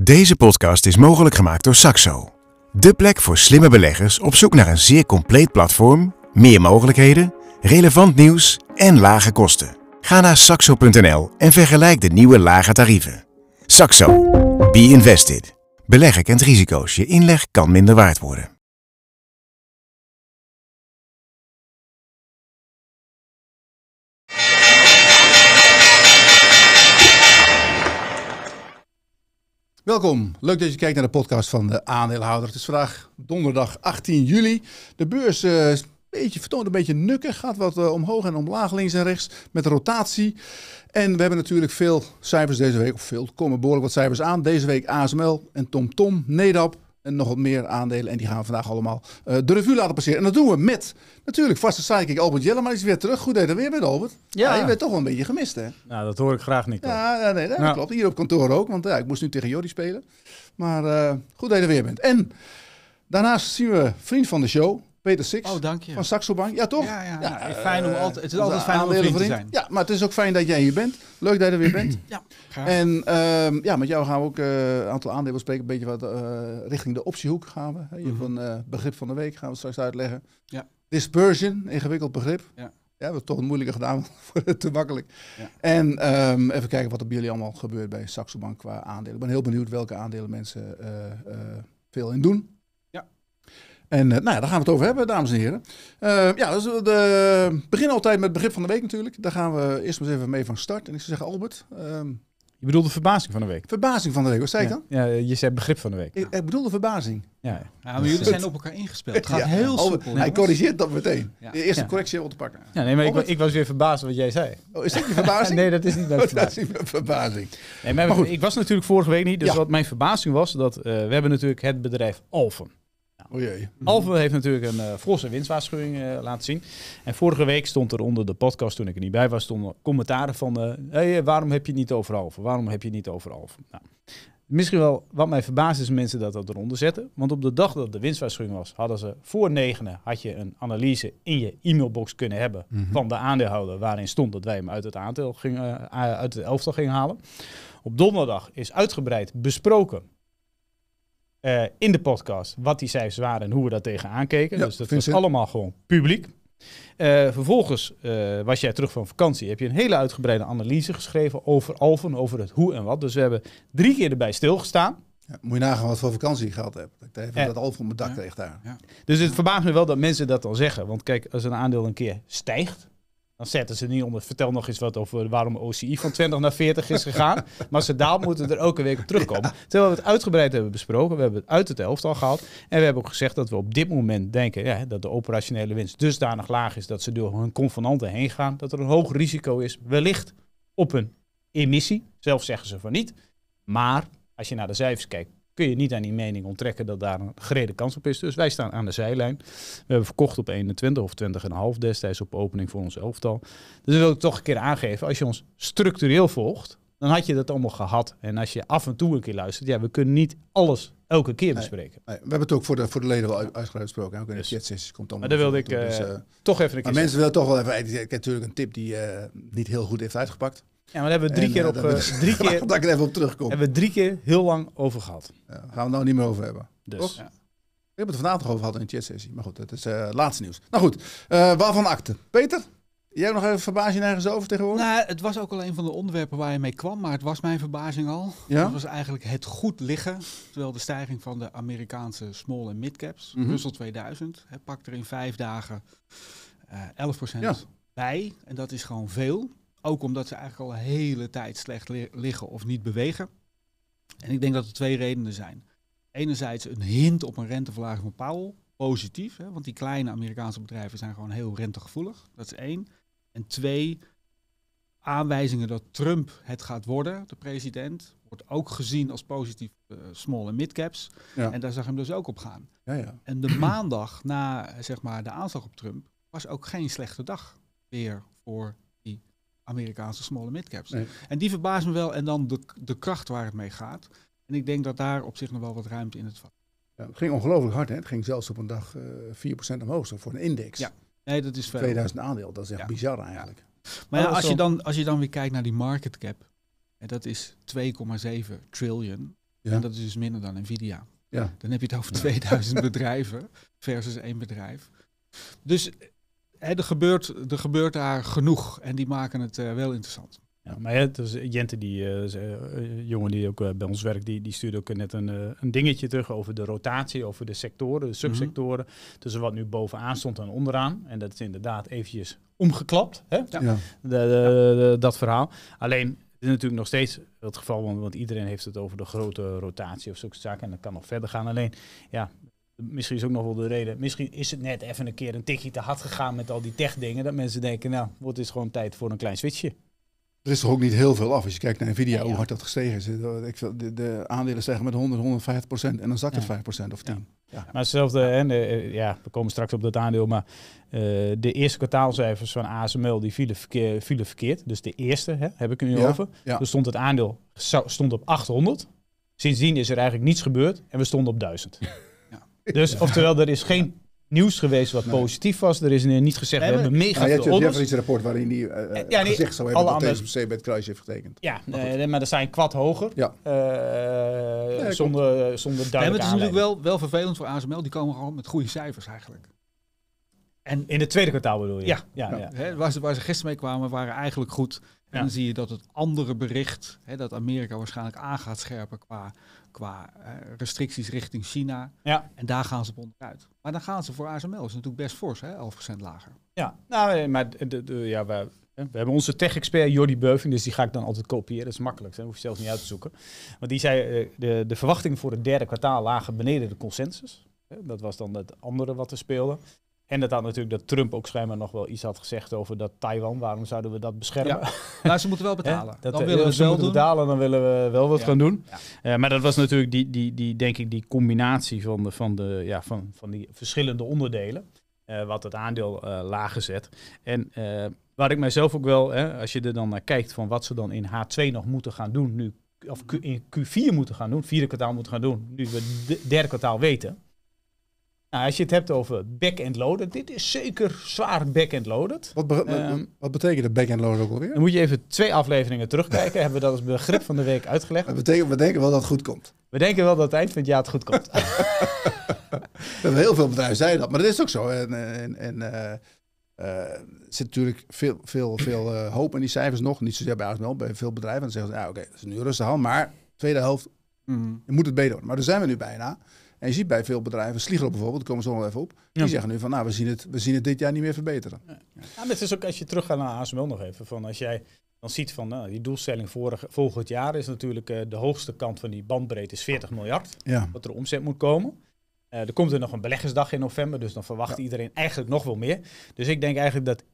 Deze podcast is mogelijk gemaakt door Saxo. De plek voor slimme beleggers op zoek naar een zeer compleet platform, meer mogelijkheden, relevant nieuws en lage kosten. Ga naar saxo.nl en vergelijk de nieuwe lage tarieven. Saxo. Be invested. Beleggen kent risico's. Je inleg kan minder waard worden. Welkom, leuk dat je kijkt naar de podcast van de aandeelhouder. Het is vandaag donderdag 18 juli. De beurs eh, beetje, vertoont een beetje nukken, gaat wat eh, omhoog en omlaag, links en rechts, met rotatie. En we hebben natuurlijk veel cijfers deze week, of veel, komen behoorlijk wat cijfers aan. Deze week ASML en TomTom, Nedap en nog wat meer aandelen. En die gaan we vandaag allemaal eh, de revue laten passeren. En dat doen we met natuurlijk vaste sidekick Albert Jelle, maar die is weer terug. Goed dat je er weer bent, Albert. Ja. je bent toch wel een beetje gemist, hè? Nou, dat hoor ik graag niet. Ja, ja, nee, dat Ja. klopt. Hier op kantoor ook, want ja, ik moest nu tegen Jordi spelen. Maar eh, goed dat je er weer bent. En daarnaast zien we vriend van de show, Peter Six Oh, dank je. van Saxo Bank. Ja, toch? Ja, ja. Ja, fijn om altijd, het is altijd fijn om vriend te zijn. Ja, maar het is ook fijn dat jij hier bent. Leuk dat je er weer bent. Ja, graag. En ehm, ja, met jou gaan we ook eh, een aantal aandelen bespreken. Een beetje wat eh, richting de optiehoek gaan we. Je hebt een eh, begrip van de week, gaan we straks uitleggen. Ja. Dispersion, ingewikkeld begrip. Ja. Ja, we hebben het toch moeilijker gedaan te makkelijk. Ja. En ehm, even kijken wat er bij jullie allemaal gebeurt bij Saxo Bank qua aandelen. Ik ben heel benieuwd welke aandelen mensen veel in doen. En eh, nou ja, daar gaan we het over hebben, dames en heren. Eh, ja, dus we de, beginnen altijd met het begrip van de week natuurlijk. Daar gaan we eerst maar eens even mee van start. En ik zou zeggen, Albert, ehm, Je bedoelt de verbazing van de week. verbazing van de week. Wat zei ik dan? Ja, je zei begrip van de week. Ik, ik bedoel de verbazing. Ja. Ja, maar jullie zijn op elkaar ingespeeld. Het gaat Ja, heel Albert, soepel. Hij corrigeert dat meteen. Ja. De eerste Ja. correctie om te pakken. Ja, nee, maar ik, ik was weer verbaasd wat jij zei. Oh, is dat je verbazing? Nee, dat is niet mijn Oh, dat is verbazing. niet mijn verbazing. Nee, maar Maar goed. ik was natuurlijk vorige week niet. Dus Ja. wat mijn verbazing was, dat eh, we hebben natuurlijk het bedrijf Alphen. Oh jee. Alphen heeft natuurlijk een eh forse winstwaarschuwing eh, laten zien. En vorige week stond er onder de podcast, toen ik er niet bij was, stonden commentaren van... hey, waarom heb je het niet over Alphen? Waarom heb je het niet over Alphen? Nou, misschien wel wat mij verbaast is mensen dat dat eronder zetten. Want op de dag dat de winstwaarschuwing was, hadden ze voor negenen... had je een analyse in je e-mailbox kunnen hebben van de aandeelhouder... waarin stond dat wij hem uit het, aandeel gingen, eh, uit het elftal gingen halen. Op donderdag is uitgebreid besproken eh, in de podcast wat die cijfers waren en hoe we daar tegenaan keken. Ja, dus dat was allemaal gewoon publiek. Eh, vervolgens eh, was jij terug van vakantie. Heb je een hele uitgebreide analyse geschreven over Alphen, over het hoe en wat. Dus we hebben drie keer erbij stilgestaan. Ja, moet je nagaan wat voor vakantie je gehad hebt. Dat ik even dat al van mijn dak Ja. kreeg daar. Dus het verbaast me wel dat mensen dat dan zeggen. Want kijk, als een aandeel een keer stijgt, dan zetten ze niet onder. Vertel nog eens wat over waarom OCI van 20 naar 40 is gegaan. maar ze daalt, moeten er elke week op terugkomen. Terwijl we het uitgebreid hebben besproken. We hebben het uit het elftal gehaald. En we hebben ook gezegd dat we op dit moment denken ja, dat de operationele winst dusdanig laag is dat ze door hun convenanten heen gaan. Dat er een hoog risico is, wellicht op een emissie. Zelf zeggen ze van niet. Maar als je naar de cijfers kijkt, kun je niet aan die mening onttrekken dat daar een gerede kans op is. Dus wij staan aan de zijlijn. We hebben verkocht op 21 of 20,5 destijds op opening voor ons elftal. Dus dat wil ik toch een keer aangeven. Als je ons structureel volgt, dan had je dat allemaal gehad. En als je af en toe een keer luistert, ja, we kunnen niet alles elke keer bespreken. Nee, we hebben het ook voor de, voor de leden wel uit- uitgebreid besproken. hè. Ook in de Dus- chatsessies komt dan Maar daar wilde ik dus, eh, eh, toch even een maar keer mensen willen toch wel even... Ik heb natuurlijk een tip die eh, niet heel goed heeft uitgepakt. Ja, maar daar hebben we drie En, keer eh, op, eh, we- drie keer, dat ik er even op terugkom. hebben we drie keer heel lang over gehad. Ja, gaan we het nou niet meer over hebben. Dus. Toch? We hebben het vandaag nog over gehad in de chatsessie. Maar goed, dat is eh laatste nieuws. Nou goed, eh, waarvan akte? Peter? Jij nog even verbaas je nergens over tegenwoordig? Nou, het was ook al een van de onderwerpen waar je mee kwam, maar het was mijn verbazing al. ja? Dat was eigenlijk het goed liggen, terwijl de stijging van de Amerikaanse small en mid caps, Mhm. Russell 2000, hè, pakt er in vijf dagen eh 11% Ja. bij. En dat is gewoon veel. Ook omdat ze eigenlijk al een hele tijd slecht li- liggen of niet bewegen. En ik denk dat er twee redenen zijn. Enerzijds een hint op een renteverlaging van Powell. Positief, hè, want die kleine Amerikaanse bedrijven zijn gewoon heel rentegevoelig. Dat is één. En twee, aanwijzingen dat Trump het gaat worden, de president, wordt ook gezien als positief eh, small en mid caps. Ja. En daar zag hem dus ook op gaan. ja, ja. En de maandag na zeg maar, de aanslag op Trump was ook geen slechte dag weer voor Amerikaanse small en mid caps. Nee. En die verbaast me wel. En dan de, de kracht waar het mee gaat. En ik denk dat daar op zich nog wel wat ruimte in het vat. Ja, het ging ongelooflijk hard. Hè? Het ging zelfs op een dag eh 4% omhoog zo, voor een index. Ja, Nee, dat is veel. 2000 aandeel, dat is echt Ja. bizar eigenlijk. Maar ja, Oh, als, je dan, als je dan weer kijkt naar die market cap. En dat is 2,7 trillion. Ja. En dat is dus minder dan Nvidia. Ja. Dan heb je het over 2000 bedrijven versus één bedrijf. Dus hè, er, gebeurt, er gebeurt daar genoeg en die maken het eh, wel interessant. Ja, maar ja, dus Jente, die eh, is, eh, jongen die ook bij ons werkt, die, die stuurde ook net een, een dingetje terug over de rotatie, over de sectoren, de subsectoren. Tussen wat nu bovenaan stond en onderaan. En dat is inderdaad eventjes omgeklapt, hè? Ja. De, de- de- dat verhaal. Alleen, het is natuurlijk nog steeds het geval, want, want iedereen heeft het over de grote rotatie of zulke zaken. En dat kan nog verder gaan. Alleen, ja, misschien is ook nog wel de reden. Misschien is het net even een keer een tikje te hard gegaan met al die tech-dingen. Dat mensen denken, nou, wordt is gewoon tijd voor een klein switchje. Er is toch ook niet heel veel af als je kijkt naar Nvidia, Ja, ja. hoe hard dat gestegen is. Ik, wil- de, de aandelen stijgen met 100, 150 procent en dan zakt het Ja. 5 procent of 10. Ja. Maar hetzelfde, hè, de, eh, ja, we komen straks op dat aandeel, maar eh, de eerste kwartaalcijfers van ASML die vielen, verkeer, vielen verkeerd. Dus de eerste hè, heb ik er nu Ja, over. ja. Stond het aandeel stond op 800. Sindsdien is er eigenlijk niets gebeurd en we stonden op 1000. Ja. Dus oftewel, er is geen nieuws geweest wat Nee. positief was. Er is niet gezegd, Nee, we hebben mega je veel hebt orders. Jeffrey's rapport waarin hij eh, Ja, nee, gezegd zou alle hebben dat andere- TSMC bij het kruisje heeft getekend. Ja, Maar nee, maar er zijn kwad hoger. Ja. Eh, zonder, zonder Nee, duidelijke maar het is natuurlijk wel, wel vervelend voor ASML. Die komen gewoon met goede cijfers eigenlijk. En In het tweede kwartaal bedoel je? Ja. ja, Ja. ja. hè, waar, ze, waar ze gisteren mee kwamen, waren eigenlijk goed. En Ja. dan zie je dat het andere bericht, hè, dat Amerika waarschijnlijk aan gaat scherpen qua, qua eh, restricties richting China. Ja. En daar gaan ze op onderuit. Maar dan gaan ze voor ASML, dat is natuurlijk best fors, hè, 11% lager. Ja, nou, eh, maar de, de, de- ja, we, hè, we hebben onze tech-expert Jordi Beuving, dus die ga ik dan altijd kopiëren. Dat is makkelijk, dat hoef je zelf niet uit te zoeken. Want die zei, eh, de, de verwachtingen voor het derde kwartaal lagen beneden de consensus. Dat was dan het andere wat er speelde. En dat had natuurlijk dat Trump ook schijnbaar nog wel iets had gezegd over dat Taiwan, waarom zouden we dat beschermen? Maar ze moeten wel betalen. Dat, dan eh, willen we ze wel doen. betalen, dan willen we wel wat Ja. gaan doen. Ja. Eh, maar dat was natuurlijk die, die, die, denk ik, die combinatie van, de, van, de, ja, van, van die verschillende onderdelen. eh, wat het aandeel eh lager zet. En waar ik mijzelf ook wel, hè, als je er dan naar kijkt van wat ze dan in H2 nog moeten gaan doen, nu, of Q- in Q4 moeten gaan doen, vierde kwartaal moeten gaan doen, nu we het derde kwartaal weten. Nou, als je het hebt over back-end loaded, dit is zeker zwaar back-end loaded. Wat, be- Ehm, wat betekent de back-end loader ook alweer? Dan moet je even twee afleveringen terugkijken. Hebben we dat als begrip van de week uitgelegd. Dat betekent, we denken wel dat het goed komt. We denken wel dat het eind van het jaar het goed komt. We hebben heel veel bedrijven zeiden dat, maar dat is ook zo. En, en, en eh, eh, er zit natuurlijk veel, veel, veel eh, hoop in die cijfers nog. Niet zozeer bij ASML, bij veel bedrijven. Dan zeggen ze, ja oké, dat is nu rustig aan. Maar tweede helft, Mhm. je moet het beter worden. Maar daar zijn we nu bijna. En je ziet bij veel bedrijven, Sliegel bijvoorbeeld, daar komen zo nog even op. Die Ja. zeggen nu van, nou, we zien, het, we zien het dit jaar niet meer verbeteren. Ja, maar het is ook als je teruggaat naar ASML nog even. Van als jij dan ziet van nou, die doelstelling vorig, volgend jaar is natuurlijk eh, de hoogste kant van die bandbreedte is 40 miljard. Ja, Wat er omzet moet komen. Eh, er komt er nog een beleggersdag in november, dus dan verwacht Ja. iedereen eigenlijk nog wel meer. Dus ik denk eigenlijk dat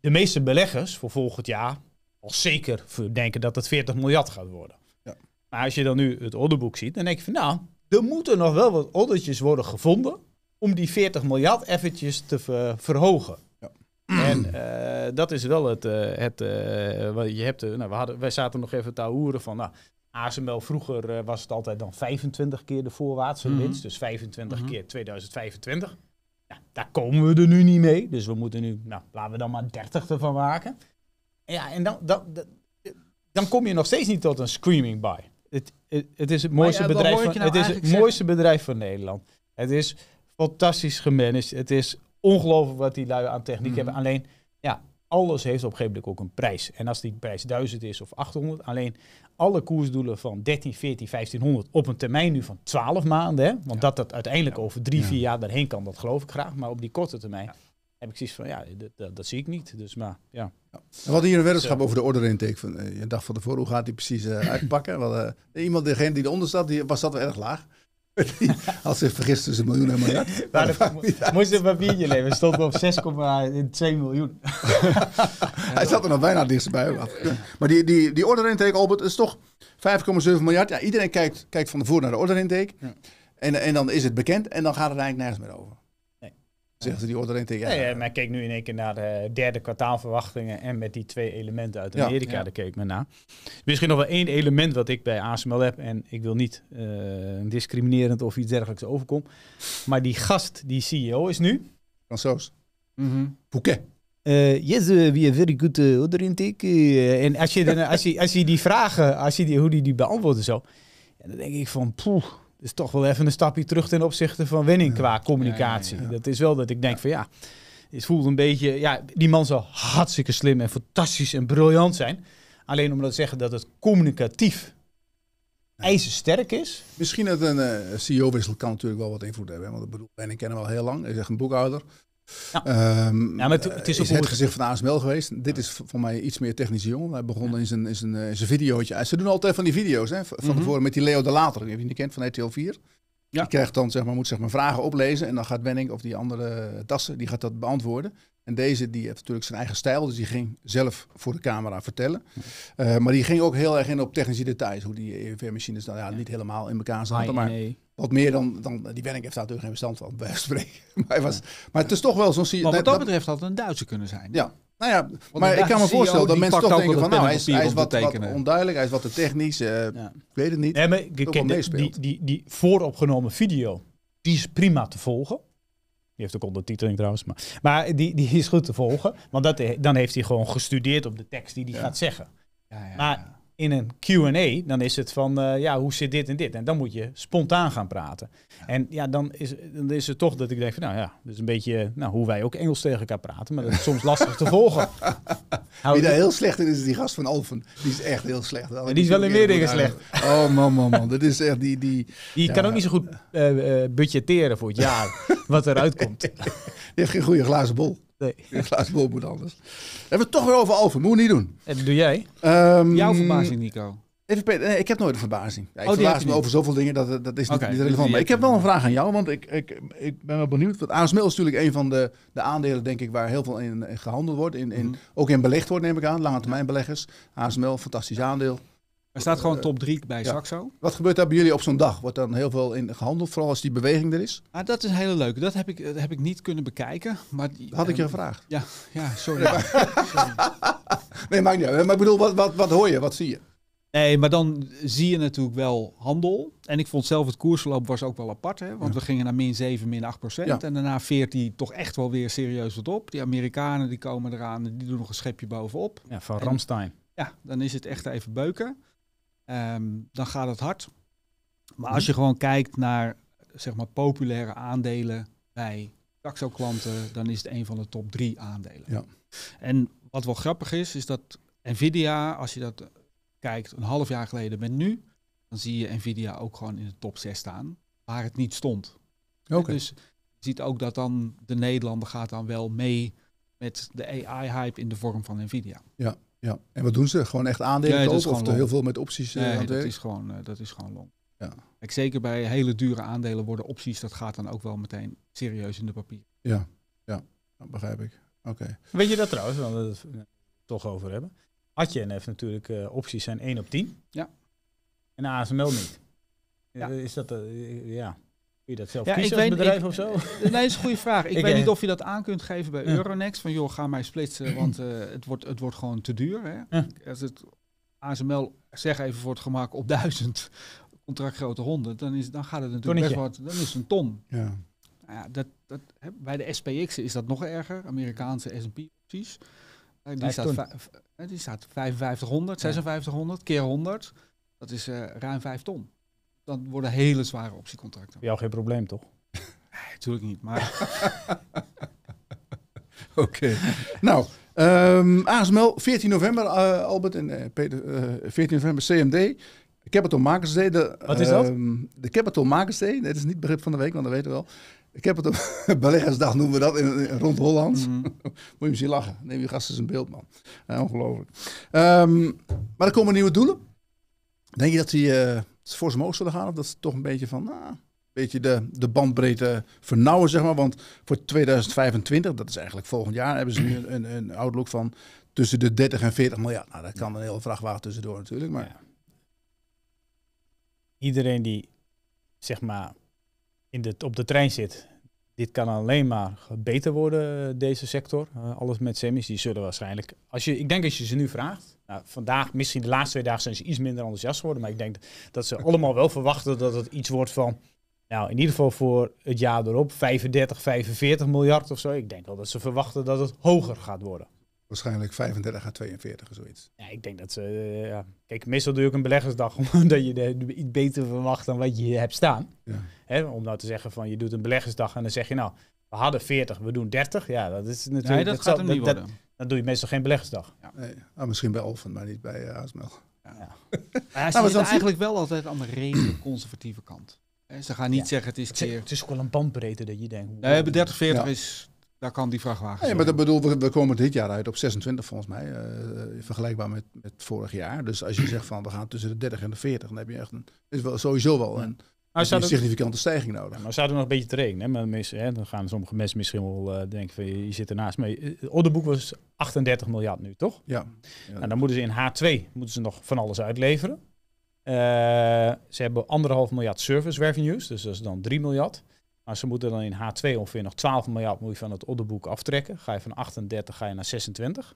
de meeste beleggers voor volgend jaar al zeker denken dat het 40 miljard gaat worden. Ja. Maar als je dan nu het orderboek ziet, dan denk je van nou, er moeten nog wel wat ordertjes worden gevonden om die 40 miljard eventjes te ver- verhogen. Ja. En eh, dat is wel het, eh, het eh, wat je hebt, nou, we hadden, wij zaten nog even te hoeren van, nou, ASML vroeger was het altijd dan 25 keer de voorwaartse Mhm. winst, dus 25 Mhm. keer 2025. Ja, daar komen we er nu niet mee, dus we moeten nu, nou, laten we dan maar 30 ervan maken. Ja, en dan, dan, dan, dan kom je nog steeds niet tot een screaming buy. Het, het, het is het mooiste, ja, bedrijf, van, nou het is het mooiste bedrijf van Nederland. Het is fantastisch gemanaged. Het is ongelooflijk wat die lui aan techniek Mhm. hebben. Alleen, ja, alles heeft op een gegeven moment ook een prijs. En als die prijs 1000 is of 800, alleen alle koersdoelen van 13, 14, 1500 op een termijn nu van 12 maanden. Hè? Want dat dat uiteindelijk over drie, vier jaar daarheen kan, dat geloof ik graag. Maar op die korte termijn Ja. Heb ik zoiets van, ja, dat, dat, dat zie ik niet. Dus maar, ja. We hadden hier een weddenschap over de order intake. Van, eh, je dacht van tevoren, hoe gaat die precies eh, uitpakken? Want, eh, iemand, degene die eronder zat, die was dat wel erg laag. Die had zich vergist tussen miljoen en miljard. Maar de, moest een papiertje leveren. Stond op 6,2 miljoen. Hij zat er nog bijna het dichtst bij. ook. Maar die, die, die order intake, Albert, is toch 5,7 miljard. Ja, iedereen kijkt, kijkt van tevoren naar de order intake. Ja. En, en dan is het bekend en dan gaat het eigenlijk nergens meer over. Nee. Zegt ze die order intake. Ja, Ja, ja, maar ik keek nu in één keer naar de derde kwartaalverwachtingen en met die twee elementen uit. Amerika, Ja. daar keek ik me naar. Misschien nog wel één element wat ik bij ASML heb en ik wil niet eh, discriminerend of iets dergelijks overkomen. Maar die gast, die CEO is nu. Fransoos. Mhm. Bouquet. Eh, yes, uh, we have very good uh, order intake. eh, en als je, dan, als, je, als je die vragen, als je die, hoe die die beantwoordt en zo. Dan denk ik van, poeh, is toch wel even een stapje terug ten opzichte van winning qua communicatie. Ja, ja, ja. Dat is wel dat ik denk van ja, het voelt een beetje, ja, die man zal hartstikke slim en fantastisch en briljant zijn. Alleen om dat te zeggen dat het communicatief ijzersterk is. Misschien dat een eh, CEO-wissel kan natuurlijk wel wat invloed hebben. Want ik bedoel, ben ik ken hem al heel lang. Hij is echt een boekhouder. Ja. Ehm, Ja, maar het- is ook het gezicht van ASML geweest. Dit is voor mij iets meer technische jongen. Hij begon in zijn, in zijn, eh, zijn videootje. Ze doen altijd van die video's hè, van Mhm. tevoren met die Leo de Later. Die heb je niet kent van RTL 4. Ja. Die krijgt dan, zeg maar, moet zeg maar vragen oplezen. En dan gaat Wenning of die andere Dassen, die gaat dat beantwoorden. En deze, die heeft natuurlijk zijn eigen stijl. Dus die ging zelf voor de camera vertellen. Eh, maar die ging ook heel erg in op technische details. Hoe die EV-machines dan ja, niet helemaal in elkaar zaten. Maar nee. Wat meer dan, dan die Wenning heeft daar natuurlijk geen verstand van, bij spreken. maar, hij was, maar het is toch wel zo'n... Maar wat dat betreft had het een Duitser kunnen zijn. Ja, nou ja, Want maar ik kan me voorstellen dat die mensen toch denken van nou, hij is, hij is wat, wat tekenen. onduidelijk, hij is wat te technisch, eh, Ja. ik weet het niet. Nee, maar ik wel ken de- die, die, die vooropgenomen video, die is prima te volgen. Die heeft ook ondertiteling trouwens. Maar, maar die, die is goed te volgen. Want dat, dan heeft hij gewoon gestudeerd op de tekst die hij Ja. gaat zeggen. Ja, ja, Maar ja. In een Q&A, dan is het van, eh, ja, hoe zit dit en dit? En dan moet je spontaan gaan praten. En ja, dan is, dan is het toch dat ik denk van, nou ja, dus een beetje nou, hoe wij ook Engels tegen elkaar praten. Maar dat is soms lastig te volgen. Wie daar heel slecht in is, is die gast van Alphen. Die is echt heel slecht. die is wel in meer dingen slecht. Oh man, man, man. Dat is echt die... die Die Ja. kan ook niet zo goed eh, budgetteren voor het jaar wat eruit komt. Die heeft geen goede glazen bol. Nee. Een bol moet anders. We hebben het toch weer over Alphen. Moeten we niet doen. En dat doe jij? Ehm, Jouw verbazing, Nico. Even, nee, ik heb nooit een verbazing. Ja, ik Oh, verbaas me over zoveel dingen, dat, dat is niet, relevant. Maar ik heb wel een vraag aan jou, want ik, ik, ik ben wel benieuwd. Want ASML is natuurlijk een van de, de aandelen, denk ik, waar heel veel in, in gehandeld wordt. In, in, Mhm. Ook in belegd wordt, neem ik aan. Lange termijn beleggers. ASML, fantastisch aandeel. Er staat gewoon top 3 bij ja. Saxo. Wat gebeurt daar bij jullie op zo'n dag? Wordt dan heel veel in gehandeld, vooral als die beweging er is? Ah, dat is een hele leuke. Dat heb ik, dat heb ik niet kunnen bekijken. Maar die- had ik je ehm, gevraagd. Ja, ja sorry. Sorry. Nee, maakt niet uit. Maar ik bedoel, wat, wat, wat hoor je? Wat zie je? Nee, maar dan zie je natuurlijk wel handel. En ik vond zelf het koersverloop was ook wel apart. Hè? Want we gingen naar min 7, min 8 procent. Ja. En daarna veert die toch echt wel weer serieus wat op. Die Amerikanen die komen eraan en die doen nog een schepje bovenop. Ja, van En- Ramstein. Ja, dan is het echt even beuken. Ehm, dan gaat het hard. Maar als je gewoon kijkt naar zeg maar, populaire aandelen bij Taxo-klanten, dan is het een van de top drie aandelen. Ja. En wat wel grappig is, is dat Nvidia, als je dat kijkt een half jaar geleden met nu, dan zie je Nvidia ook gewoon in de top 6 staan, waar het niet stond. Oké. Dus je ziet ook dat dan de Nederlander gaat dan wel mee met de AI-hype in de vorm van Nvidia. Ja. En wat doen ze? Gewoon echt aandelen is kopen? Of heel veel met opties eh, aan Nee, dat werk? is gewoon, eh, dat is gewoon long. Ja. Kijk, zeker bij hele dure aandelen worden opties, dat gaat dan ook wel meteen serieus in de papier. Ja, ja. Dat begrijp ik. Oké. Weet je dat trouwens, want we het toch over hebben. Atjen heeft natuurlijk eh, opties zijn 1 op 10. Ja. En ASML niet. Ja. Is dat, eh, ja, je dat zelf Ja, kiezen als weet- bedrijf ik- of zo? Nee, dat is een goede vraag. Ik, Ik, weet eh, niet of je dat aan kunt geven bij Ja. Euronext. Van joh, ga mij splitsen, want eh, het, wordt, het wordt gewoon te duur. Hè? Ja. Als het ASML, zeg even voor het gemak, op duizend contractgrote honden, dan, is, dan gaat het natuurlijk best wat. Dan is het een ton. Ja. Nou ja, dat, dat, hè, bij de SPX is dat nog erger. Amerikaanse S&P opties. Eh, die, staat vijf- die staat 5500, 5600 keer 100. Dat is eh, ruim 5 ton. Dan worden hele zware optiecontracten. Voor jou geen probleem, toch? Nee, natuurlijk niet. Maar Oké. nou, ehm, ASML, 14 november, eh, Albert en eh, Peter, eh, 14 november CMD. Capital Markets Day. De, Wat is dat? ehm, de Capital Markets Day. Dat is niet begrip van de week, want dat weten we wel. De Capital Beleggersdag noemen we dat in, in- rond Hollands. mm, Moet je misschien lachen. Neem je gast eens een beeld, man. Ongelooflijk. Ehm, maar er komen nieuwe doelen. Denk je dat ze voor zijn omhoog zullen gaan? Of dat ze toch een beetje van... nou, een beetje de, de bandbreedte vernauwen, zeg maar. Want voor 2025, dat is eigenlijk volgend jaar... hebben ze nu een, een, outlook van tussen de 30 en 40 miljard. Nou, dat kan een hele vrachtwagen tussendoor natuurlijk. Maar. Iedereen die, zeg maar, in de, op de trein zit, dit kan alleen maar beter worden, deze sector. Eh, alles met semis, die zullen waarschijnlijk... Als je, ik denk als je ze nu vraagt, nou, vandaag, misschien de laatste twee dagen zijn ze iets minder enthousiast geworden, maar ik denk dat ze allemaal wel verwachten dat het iets wordt van, nou, in ieder geval voor het jaar erop, 35, 45 miljard of zo. Ik denk wel dat ze verwachten dat het hoger gaat worden. Waarschijnlijk 35 à 42 of zoiets. Ja, ik denk dat ze... eh, ja. Kijk, meestal doe je ook een beleggersdag omdat je de, iets beter verwacht dan wat je hier hebt staan. Ja. Hè, om nou te zeggen van je doet een beleggersdag en dan zeg je nou, we hadden 40, we doen 30. Ja, dat is natuurlijk... Nee, dat, gaat zal- hem niet dat- worden. Dan doe je meestal geen beleggersdag. Nee, ah, misschien bij Olfen, maar niet bij uh, ASML. Maar ja, Nou, ze maar zitten dat- eigenlijk wel altijd aan de redelijk conservatieve kant. Hè, Ze gaan niet Ja. zeggen het is Het keer... het is ook wel een bandbreedte dat je denkt... Nee, bij 30, 40 Ja. is... Daar kan die vrachtwagen Nee, zo. maar dat bedoel, we, we komen dit jaar uit op 26 volgens mij. eh, vergelijkbaar met, met vorig jaar. Dus als je zegt van we gaan tussen de 30 en de 40, dan heb je echt een, is wel sowieso wel een, Maar een significante stijging nodig. Ja, maar zouden nog een beetje te rekenen. Hè? Maar mensen, hè, dan gaan sommige mensen misschien wel eh, denken van je, je zit ernaast. Maar je- het orderboek was 38 miljard nu, toch? Ja. ja. Nou, dan moeten ze in H2 moeten ze nog van alles uitleveren. Eh, ze hebben anderhalf miljard service revenues, dus dat is dan 3 miljard. Maar ze moeten dan in H2 ongeveer nog 12 miljard moet je van het orderboek aftrekken. Ga je van 38 ga je naar 26.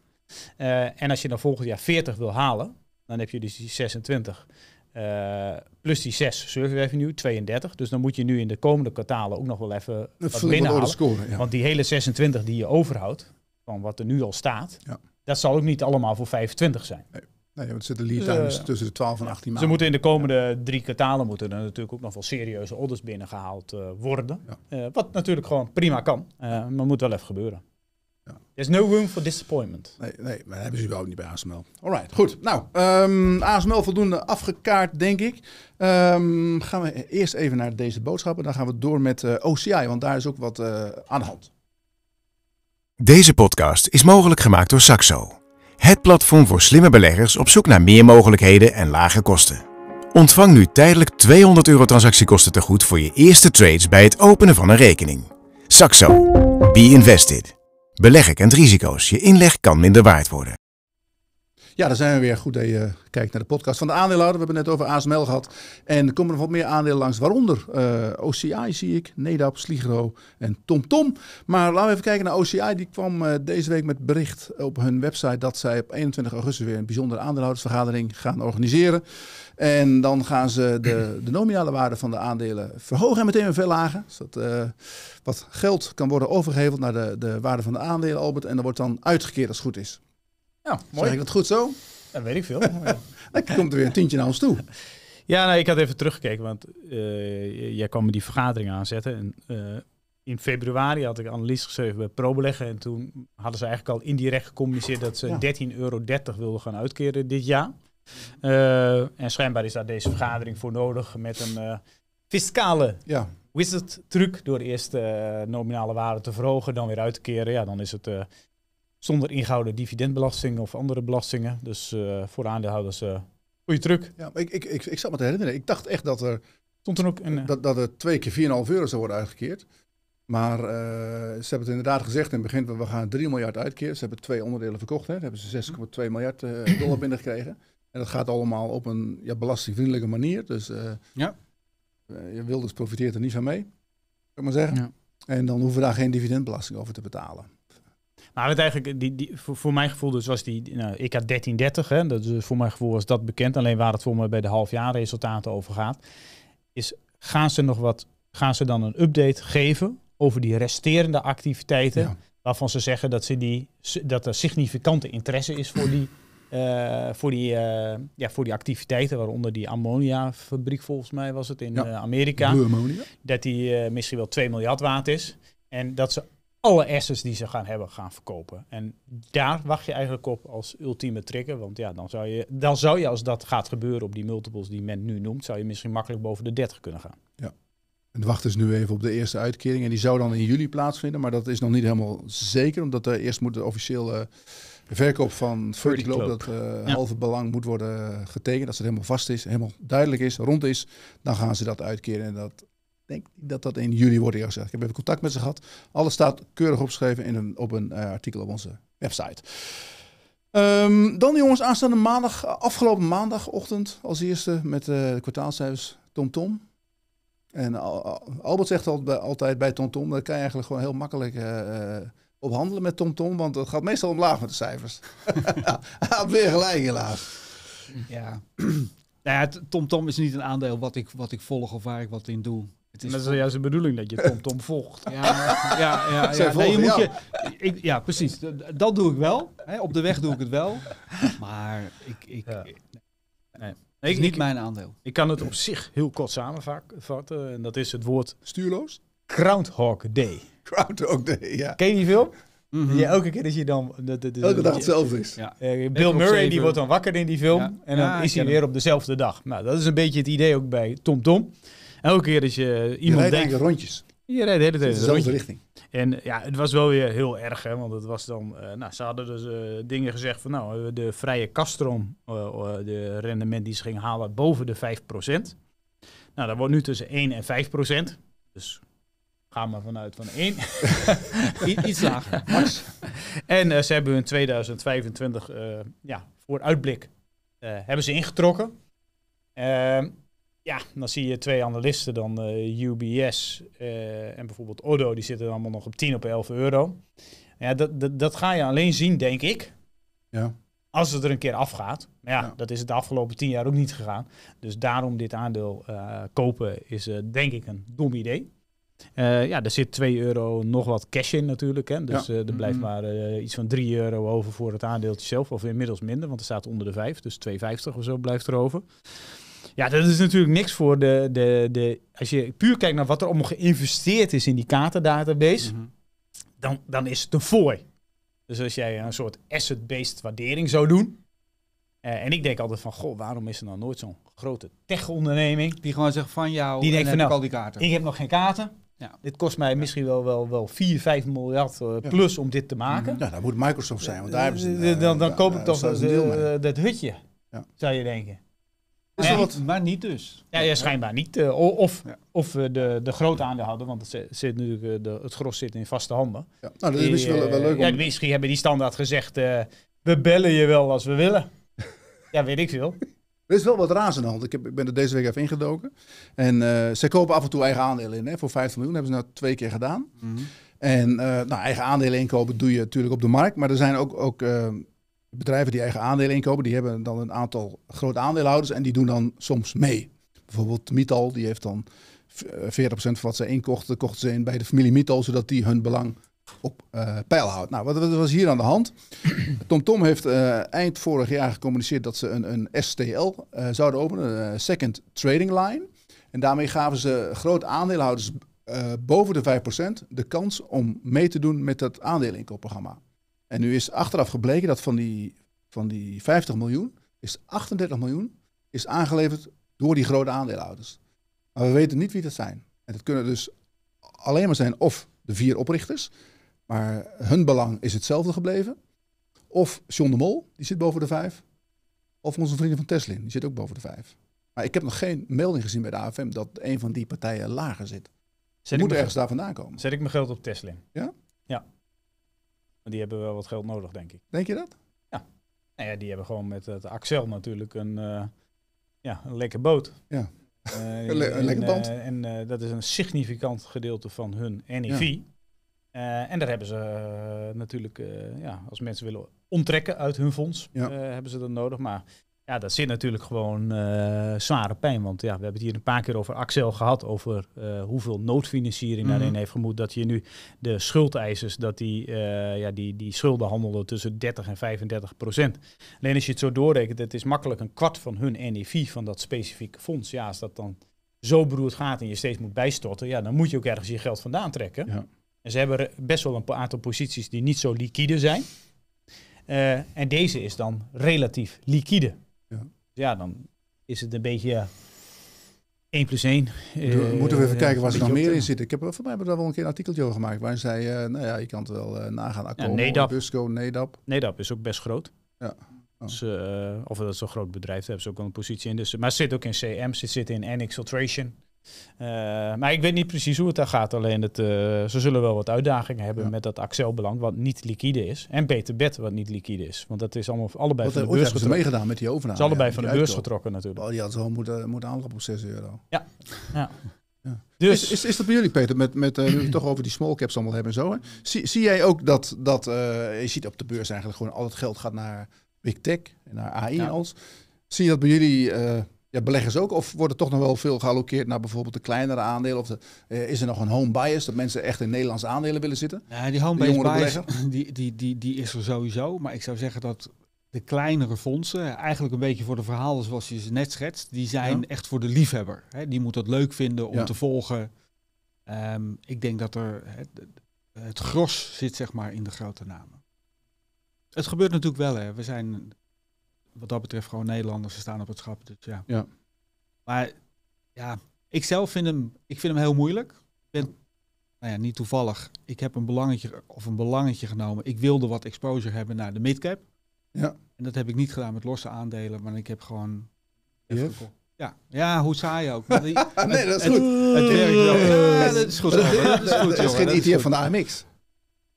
Eh, en als je dan volgend jaar 40 wil halen, dan heb je dus die 26 eh, plus die 6 service revenue, 32. Dus dan moet je nu in de komende kwartalen ook nog wel even een wat binnenhalen. Ja. Want die hele 26 die je overhoudt, van wat er nu al staat, Ja. dat zal ook niet allemaal voor 25 zijn. Nee, want er zitten lead Dus, times eh, tussen de 12 en 18 Ze maanden. moeten in de komende drie kwartalen moeten er natuurlijk ook nog wel serieuze orders binnengehaald eh, worden. Ja. Eh, wat natuurlijk gewoon prima kan, maar moet wel even gebeuren. Ja. There's no room for disappointment. Nee, nee, maar dat hebben ze überhaupt niet bij ASML. Alright, goed. Nou, ehm, ASML voldoende afgekaart, denk ik. Ehm, gaan we eerst even naar deze boodschappen. Dan gaan we door met eh, OCI, want daar is ook wat eh, aan de hand. Deze podcast is mogelijk gemaakt door Saxo. Het platform voor slimme beleggers op zoek naar meer mogelijkheden en lage kosten. Ontvang nu tijdelijk 200 euro transactiekosten te goed voor je eerste trades bij het openen van een rekening. Saxo. Be invested. Beleggen kent risico's. Je inleg kan minder waard worden. Ja, daar zijn we weer. Goed dat je kijkt naar de podcast van de aandeelhouder. We hebben het net over ASML gehad. En er komen nog wat meer aandelen langs. Waaronder eh, OCI zie ik, Nedap, Sligro en TomTom. Maar laten we even kijken naar OCI. Die kwam eh, deze week met bericht op hun website dat zij op 21 augustus weer een bijzondere aandeelhoudersvergadering gaan organiseren. En dan gaan ze de, de nominale waarde van de aandelen verhogen en meteen weer verlagen. Zodat eh, wat geld kan worden overgeheveld naar de, de waarde van de aandelen, Albert. En dat wordt dan uitgekeerd als het goed is. Ja, Zeg ik dat goed zo? Dat weet ik veel. Dan komt er weer een tientje naar ons toe. Ja, nou, ik had even teruggekeken, want eh, jij kwam me die vergadering aanzetten. En, eh, in februari had ik analyse geschreven bij ProBeleggen. En toen hadden ze eigenlijk al indirect gecommuniceerd dat ze Ja. 13,30 euro wilden gaan uitkeren dit jaar. Eh, en schijnbaar is daar deze vergadering voor nodig met een fiscale Ja, wizard truc. Door eerst de nominale waarde te verhogen, dan weer uit te keren. Ja, dan is het zonder ingehouden dividendbelasting of andere belastingen. Dus eh, voor de aandeelhouders uh, goede truc. ja maar ik, ik, ik, ik zat me te herinneren. Ik dacht echt dat er, Stond er ook een... eh, dat, dat er twee keer 4,5 euro zou worden uitgekeerd. Maar eh, ze hebben het inderdaad gezegd in het begin, we gaan 3 miljard uitkeren. Ze hebben twee onderdelen verkocht. Hè. Daar hebben ze 6,2 miljard eh, dollar binnengekregen. En dat gaat allemaal op een ja, belastingvriendelijke manier. Dus eh Ja. je Wilders profiteert er niet van mee, ik maar zeggen. Ja. En dan hoeven we daar geen dividendbelasting over te betalen. Nou, het eigenlijk, die, die, voor, voor mijn gevoel dus was die, nou, ik had 1330, hè, dat is, voor mijn gevoel was dat bekend. Alleen waar het voor me bij de halfjaarresultaten over gaat, is gaan ze nog wat, gaan ze dan een update geven over die resterende activiteiten, Ja. waarvan ze zeggen dat, ze die, dat er significante interesse is voor die, eh, voor die, eh, ja, voor die activiteiten, waaronder die ammoniafabriek volgens mij was het in Ja. eh, Amerika Blue ammonia. dat die misschien wel 2 miljard waard is. En dat ze alle assets die ze gaan hebben gaan verkopen. En daar wacht je eigenlijk op als ultieme trigger. Want ja, dan zou je, dan zou je als dat gaat gebeuren op die multiples die men nu noemt, zou je misschien makkelijk boven de 30 kunnen gaan. En wacht dus nu even op de eerste uitkering. En die zou dan in juli plaatsvinden. Maar dat is nog niet helemaal zeker. Omdat er eerst moet de officiële verkoop van Verticloop, dat eh, Ja. halve belang moet worden getekend. Als het helemaal vast is, helemaal duidelijk is, rond is. Dan gaan ze dat uitkeren. En dat denk dat dat in juli wordt gezegd. Ik heb even contact met ze gehad. Alles staat keurig opgeschreven in een, op een eh, artikel op onze website. Ehm, dan jongens, aanstaande maandag, afgelopen maandagochtend als eerste met eh, de kwartaalcijfers TomTom. En Al- Al- Albert zegt al, altijd bij TomTom, dat kan je eigenlijk gewoon heel makkelijk eh, ophandelen met TomTom, want het gaat meestal omlaag met de cijfers. Hij weer gelijk helaas. Ja. Nou ja, t- TomTom is niet een aandeel wat ik, wat ik volg of waar ik wat in doe. Het En dat is juist de bedoeling dat je TomTom volgt. Ja, ja, ja. Nee, je moet je, ik, ja, precies. Dat doe ik wel. Hè. Op de weg doe ik het wel. Maar ik, ik, Ja. Nee, is ik, niet ik, mijn aandeel. ik kan het op zich heel kort samenvatten. En dat is het woord Stuurloos? Groundhog Day. Groundhog Day, ja. Ken je die film? Mhm. Ja, elke keer dat je dan... De, de, de, Elke dag hetzelfde is. Ja. Eh, Bill Murray die wordt dan wakker in die film. Ja. En dan is hij weer hem. op dezelfde dag. Nou, dat is een beetje het idee ook bij Tom Tom. Elke keer dat je Je iemand rijdt denkt... rondjes. Je rijdt de hele In tijd dezelfde rondje. richting. En ja, het was wel weer heel erg, hè, want het was dan, eh, nou, ze hadden dus eh, dingen gezegd van, nou, de vrije kaststroom, eh, de rendement die ze gingen halen boven de 5%. Nou, dat wordt nu tussen 1 en 5%. Dus ga maar vanuit van 1. I- iets lager. en eh, ze hebben hun 2025, eh, ja, voor uitblik, hebben ze ingetrokken. Ja, dan zie je twee analisten dan, eh, UBS eh, en bijvoorbeeld Oddo, die zitten allemaal nog op 10 op 11 euro. Ja, dat, dat, dat ga je alleen zien, denk ik, Ja. als het er een keer afgaat. Maar ja, Ja. dat is het de afgelopen 10 jaar ook niet gegaan. Dus daarom dit aandeel eh, kopen is eh, denk ik een dom idee. Eh, ja, er zit 2 euro nog wat cash in natuurlijk. Hè? Dus eh, er blijft Mhm. maar eh, iets van 3 euro over voor het aandeeltje zelf. Of inmiddels minder, want er staat onder de 5. Dus 2,50 of zo blijft er over. Ja, dat is natuurlijk niks voor de, de, de... Als je puur kijkt naar wat er allemaal geïnvesteerd is in die kaartendatabase... Mhm. dan, dan is het een fooi. Dus als jij een soort asset-based waardering zou doen... eh, en ik denk altijd van, goh, waarom is er nou nooit zo'n grote tech-onderneming... Die gewoon zegt van jou, Die en denkt heb van, ik nou, al die kaarten. Ik heb nog geen kaarten. Ja. Dit kost mij misschien wel, wel, wel 4, 5 miljard eh, plus om dit te maken. Ja, dat moet Microsoft zijn, want daar hebben ze... Eh, dan dan koop ik toch dat, hutje, Ja. zou je denken. Is Ja, wat- Maar niet dus. Ja, ja schijnbaar niet. eh, of Ja. of eh, de, de grote aandeelhouder, want het, zit- natuurlijk, eh, de, het gros zit in vaste handen. Ja. Nou, dat is misschien wel, wel leuk Ja, om... misschien hebben die standaard gezegd, eh, we bellen je wel als we willen. ja, weet ik veel. Er is wel wat raars aan de hand. Ik, heb, ik ben er deze week even ingedoken. En eh zij kopen af en toe eigen aandelen in. Hè. Voor 50 miljoen hebben ze nou twee keer gedaan. Mhm. En eh, nou, eigen aandelen inkopen doe je natuurlijk op de markt. Maar er zijn ook, ook bedrijven die eigen aandelen inkopen. Die hebben dan een aantal grote aandeelhouders. En die doen dan soms mee. Bijvoorbeeld Mital, die heeft dan eh, 40% van wat ze inkochten, kochten ze in bij de familie Mital. Zodat die hun belang op eh, peil houdt. Nou, wat, was hier aan de hand? TomTom Tom heeft eh, eind vorig jaar gecommuniceerd dat ze een, een STL eh, zouden openen. Een eh, Second Trading Line. En daarmee gaven ze grote aandeelhouders eh, boven de 5% de kans om mee te doen met dat aandeleninkoopprogramma. En nu is achteraf gebleken dat van die, van die 50 miljoen, is 38 miljoen is aangeleverd door die grote aandeelhouders. Maar we weten niet wie dat zijn. En dat kunnen dus alleen maar zijn of de vier oprichters, maar hun belang is hetzelfde gebleven. Of John de Mol, die zit boven de 5. Of onze vrienden van Teslin, die zit ook boven de 5. Maar ik heb nog geen melding gezien bij de AFM dat een van die partijen lager zit. Ze Zet moet ergens daar vandaan komen. zet ik mijn geld op Tesla. Ja? Ja. Die hebben wel wat geld nodig, denk ik. Denk je dat? Nou ja, die hebben gewoon met het Axel natuurlijk een, eh, ja, een lekker boot. Ja. Eh, Een le- een en, lekker band. eh, en dat is een significant gedeelte van hun NEV. Eh, en daar hebben ze natuurlijk, ja, als mensen willen onttrekken uit hun fonds, Ja. hebben ze dat nodig. Maar ja, dat zit natuurlijk gewoon eh, zware pijn. Want ja, we hebben het hier een paar keer over Axel gehad, over eh, hoeveel noodfinanciering Mhm. daarin heeft gemoet. Dat je nu de schuldeisers, dat die, eh, ja, die, die schulden handelen tussen 30 en 35 procent. Alleen als je het zo doorrekent, het is makkelijk een kwart van hun NEV van dat specifieke fonds. Ja, als dat dan zo beroerd gaat en je steeds moet bijstorten, ja, dan moet je ook ergens je geld vandaan trekken. Ja. En ze hebben best wel een aantal posities die niet zo liquide zijn. En deze is dan relatief liquide. Ja. Ja, dan is het een beetje 1 plus 1. Moeten we- moeten we even kijken waar ze dan meer in zitten. Ik heb, voor mij hebben we daar wel een keer een artikeltje over gemaakt. Waarin zei, eh, nou ja, je kan het wel eh, nagaan. Acomo, Nedap. Busco, Nedap. Nee, dat is ook best groot. Ja. Oh. Dus, eh, of dat is zo'n groot bedrijf, daar hebben ze ook wel een positie in. Dus, maar zit ook in CM, ze zitten in N-Exfiltration. Eh, maar ik weet niet precies hoe het daar gaat. Alleen het, eh, ze zullen wel wat uitdagingen hebben Ja. met dat Axel-belang, wat niet liquide is. En Beter Bed, wat niet liquide is. Want dat is allemaal allebei Wat van de beurs hebben ze getrokken. meegedaan met die overname. Is allebei ja, van de beurs uitkoop. getrokken natuurlijk. Oh, die ze gewoon moeten, moeten aanlopen op 6 euro. Dus Is, is, is dat bij jullie, Peter? Met, met, eh, toch over die small caps allemaal hebben en zo. Hè? Zie, zie jij ook dat, dat je ziet op de beurs eigenlijk gewoon al het geld gaat naar big tech en naar AI Ja. en alles. Zie je dat bij jullie, Ja, beleggers ook? Of wordt er toch nog wel veel gealloceerd naar bijvoorbeeld de kleinere aandelen? Of de, eh, is er nog een home bias, dat mensen echt in Nederlandse aandelen willen zitten? Ja, die home-based jongere bias, die, die, die, die is er sowieso. Maar ik zou zeggen dat de kleinere fondsen, eigenlijk een beetje voor de verhalen zoals je ze net schetst, die zijn Ja. echt voor de liefhebber. Hè? Die moet dat leuk vinden om Ja. te volgen. Ehm, ik denk dat er het, het gros zit zeg maar in de grote namen. Het gebeurt natuurlijk wel hè. We zijn wat dat betreft gewoon Nederlanders, ze staan op het schap. Dus ja. Ja. Maar ja, ik zelf vind hem, ik vind hem heel moeilijk. Ik ben, nou ja, niet toevallig. Ik heb een belangetje of een belangetje genomen. Ik wilde wat exposure hebben naar de midcap. Ja. En dat heb ik niet gedaan met losse aandelen, maar ik heb gewoon. Ja, ja, hoe saai ook. Nee, dat is het- goed. Het werkt wel. Ja, dat is goed. Dat is geen ETF goed. van de AMX.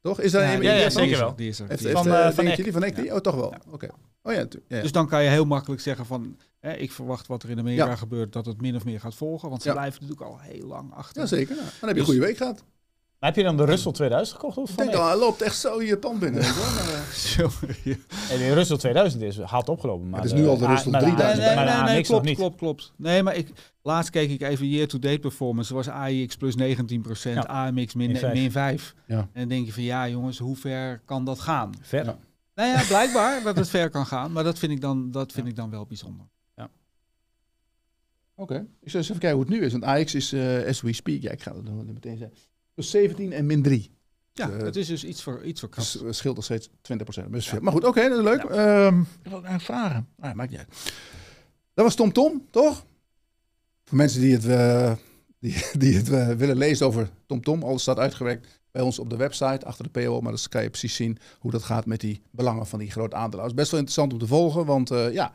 Toch? Is dat Ja, een ja, van? zeker er, wel. Die is er. Heeft, is heeft, Van, eh, eh, van Eck. die van Eck die? Oh, toch wel. Ja. Oké. Oh ja, ja. Dus dan kan je heel makkelijk zeggen van, hè, ik verwacht wat er in Amerika Ja. gebeurt, dat het min of meer gaat volgen. Want ze Ja. blijven natuurlijk al heel lang achter. ja, zeker. Dan heb je een Dus- goede week gehad. Maar heb je dan de Russell 2000 gekocht? Of Ik denk al, hij loopt echt zo je pand binnen. eh, Zo, ja. En die Russell 2000 is hard opgelopen. Maar Het is nu al de A- Russell maar de 3000. A- Nee, nee, nee, nee, klopt, klopt, klopt. Nee, maar ik, laatst keek ik even year-to-date performance. Dat was AIX plus 19%, Ja. AMX min, Min vijf. min 5. Ja. En dan denk je van, ja jongens, hoe ver kan dat gaan? Ver. Ja. Nou ja, blijkbaar dat het ver kan gaan. Maar dat vind ik dan, dat vind ik dan wel bijzonder. Oké. Ik zal eens even kijken hoe het nu is. Want AX is, eh as we speak, ja, ik ga het nog meteen zeggen. Plus 17 en min 3. Ja, Eh, het is dus iets voor, iets voor Dus kracht. het scheelt nog steeds 20%. Dat is veel. Maar goed, oké, dat is leuk. Ehm, ik wil eigenlijk vragen. Ah, maakt niet uit. Dat was Tom Tom, toch? Voor mensen die het, eh, die, die het eh, willen lezen over Tom Tom, alles staat uitgewerkt bij ons op de website, achter de PO, maar dan kan je precies zien hoe dat gaat met die belangen van die grote aandeelhouders. Best wel interessant om te volgen, want eh, ja,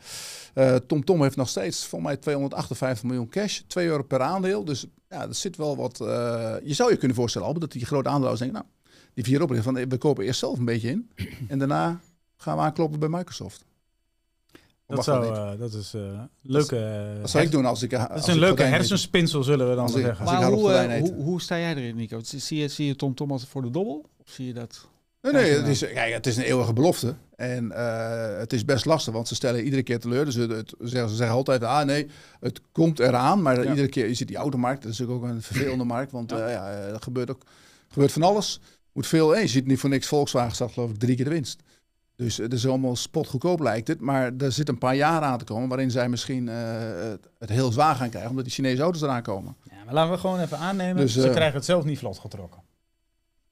eh, Tom Tom heeft nog steeds volgens mij 258 miljoen cash, 2 euro per aandeel. Dus ja, er zit wel wat, eh, je zou je kunnen voorstellen, dat die grote aandeelhouders denken, nou, die vier op van we kopen eerst zelf een beetje in en daarna gaan we aankloppen bij Microsoft. Dat, zou, niet? eh, dat is eh leuke... Wat zou ik doen als ik Dat als is ik een leuke hersenspinsel, zullen we dan Als maar ik- zeggen. ik Maar hoe, eh, hoe, hoe sta jij erin, Nico? Zie je, zie je Tom Tom als voor de dobbel? Of zie je dat? Nee, nee het, is, kijk, het is een eeuwige belofte. En eh, het is best lastig, want ze stellen iedere keer teleur. Dus het, het- ze zeggen, ze zeggen altijd, ah nee, het komt eraan. Maar Ja. iedere keer, je ziet die automarkt, dat is natuurlijk ook een vervelende markt. Want eh, ja, eh, er gebeurt ook gebeurt van alles. Moet veel, eh, je ziet niet voor niks, Volkswagen staat geloof ik drie keer de winst. Dus het is allemaal spotgoedkoop lijkt het. Maar er zit een paar jaar aan te komen waarin zij misschien eh, het, heel zwaar gaan krijgen. Omdat die Chinese auto's eraan komen. Ja, maar laten we gewoon even aannemen. Dus, Ze eh, krijgen het zelf niet vlot getrokken.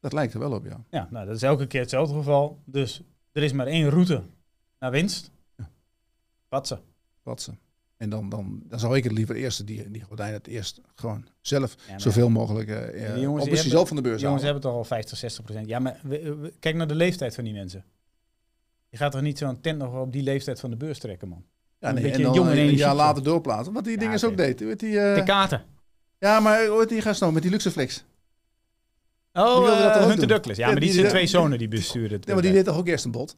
Dat lijkt er wel op, ja. Ja, nou, dat is elke keer hetzelfde geval. Dus er is maar één route naar winst. Ja. Patsen. En dan, dan, dan zou ik het liever eerst, die, die gordijn het eerst gewoon zelf Ja, zoveel mogelijk eh, jongens op zelf van de beurs Die jongens hebben toch al 50, 60 procent. Ja, maar we- we- kijk naar de leeftijd van die mensen. Je gaat toch niet zo'n tent nog op die leeftijd van de beurs trekken, man. Ja, een nee, beetje en dan jong en een jaar later doorplaatsen. Wat die Ja, dingen ook deed. Weet die, eh, De kaarten. ja, maar hoe heet die gast nou met die Luxeflex? Oh, Die wilde dat ook Hunter doen? Douglas. Ja, Ja, maar die, die- zijn twee zonen die besturen het. Ja, maar die deed toch ook eerst een bod?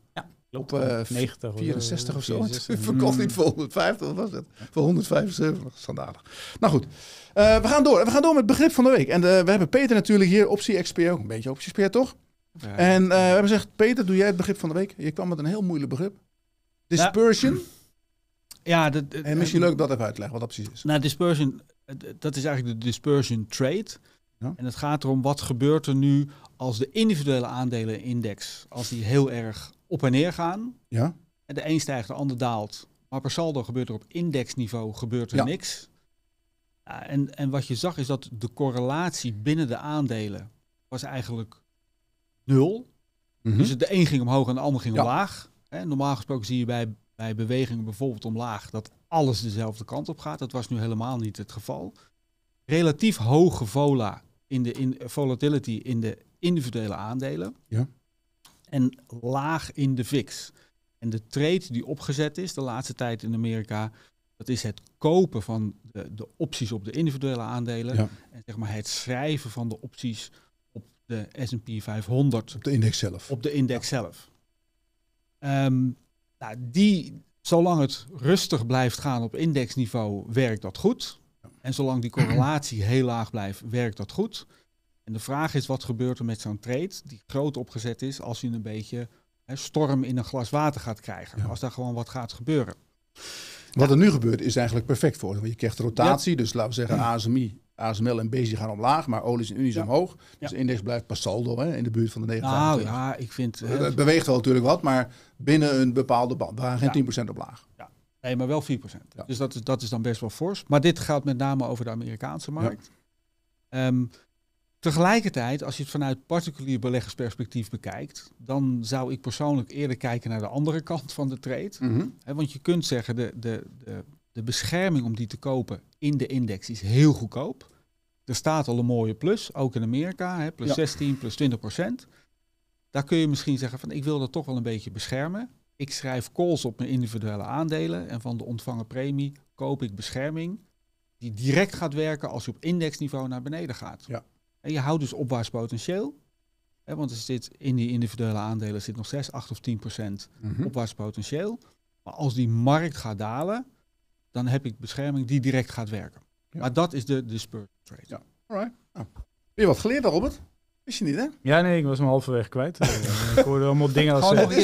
Klopt, op, eh, 90 of 64 of zo. 64. Verkocht niet voor 150, wat was het? Voor 175. Schandalig. Nou goed, Eh, we gaan door. We gaan door met het begrip van de week. En eh, we hebben Peter natuurlijk hier, optie-expert, ook een beetje optie-expert toch? Ja. En eh, we hebben gezegd, Peter, doe jij het begrip van de week? Je kwam met een heel moeilijk begrip. Dispersion. ja, dat, En misschien leuk dat even uitleggen wat dat precies is. Nou, dispersion, eh, dat is eigenlijk de dispersion trade. Ja. En het gaat erom wat gebeurt er nu als de individuele aandelenindex, als die heel erg op en neer gaan. Ja? En de een stijgt, de ander daalt. Maar per saldo gebeurt er op indexniveau gebeurt er Ja. niks. Ja, en, en wat je zag is dat de correlatie binnen de aandelen was eigenlijk nul. Mhm. Dus de een ging omhoog en de ander ging Ja. omlaag. Hè, normaal gesproken zie je bij, bij bewegingen bijvoorbeeld omlaag dat alles dezelfde kant op gaat. Dat was nu helemaal niet het geval. Relatief hoge vola in de in, volatility in de individuele aandelen. Ja. En laag in de VIX. En de trade die opgezet is de laatste tijd in Amerika, dat is het kopen van de, de opties op de individuele aandelen. Ja. En zeg maar het schrijven van de opties op de S&P 500 Op de index zelf. op de index zelf. Ehm, nou, die, zolang het rustig blijft gaan op indexniveau, werkt dat goed. En zolang die correlatie heel laag blijft, werkt dat goed. En de vraag is, wat gebeurt er met zo'n trade die groot opgezet is als je een beetje hè, storm in een glas water gaat krijgen. Ja. Als daar gewoon wat gaat gebeuren. Wat er nu gebeurt is eigenlijk perfect voor. Want je krijgt rotatie, dus laten we zeggen ASMI, ASML en BSI gaan omlaag, maar olies en unies Ja. omhoog. Dus Ja. de index blijft pas saldo hè, in de buurt van de 9,25. Nou ja, ik vind... Het beweegt wel natuurlijk wat, maar binnen een bepaalde band. We gaan geen Ja. 10% omlaag. Nee, maar wel 4%. Ja. Dus dat is, dat is dan best wel fors. Maar dit gaat met name over de Amerikaanse markt. Ehm, tegelijkertijd, als je het vanuit particulier beleggersperspectief bekijkt, dan zou ik persoonlijk eerder kijken naar de andere kant van de trade. Hè, want je kunt zeggen, de, de, de, de bescherming om die te kopen in de index is heel goedkoop. Er staat al een mooie plus, ook in Amerika, hè, plus Ja. 16, plus 20 procent. Daar kun je misschien zeggen van, ik wil dat toch wel een beetje beschermen. Ik schrijf calls op mijn individuele aandelen en van de ontvangen premie koop ik bescherming die direct gaat werken als je op indexniveau naar beneden gaat. Ja. En je houdt dus opwaarts potentieel. Hè, want er zit in die individuele aandelen zit nog 6, 8 of 10 procent Mhm. opwaarts potentieel. Maar als die markt gaat dalen, dan heb ik bescherming die direct gaat werken. Ja. Maar dat is de, de spur trade. Ja. Alright. Nou, Heb je wat geleerd, Robert? Wist je niet, hè? Ja, nee, ik was hem halverwege kwijt. Eh, ik hoorde allemaal dingen als... Gewoon eh,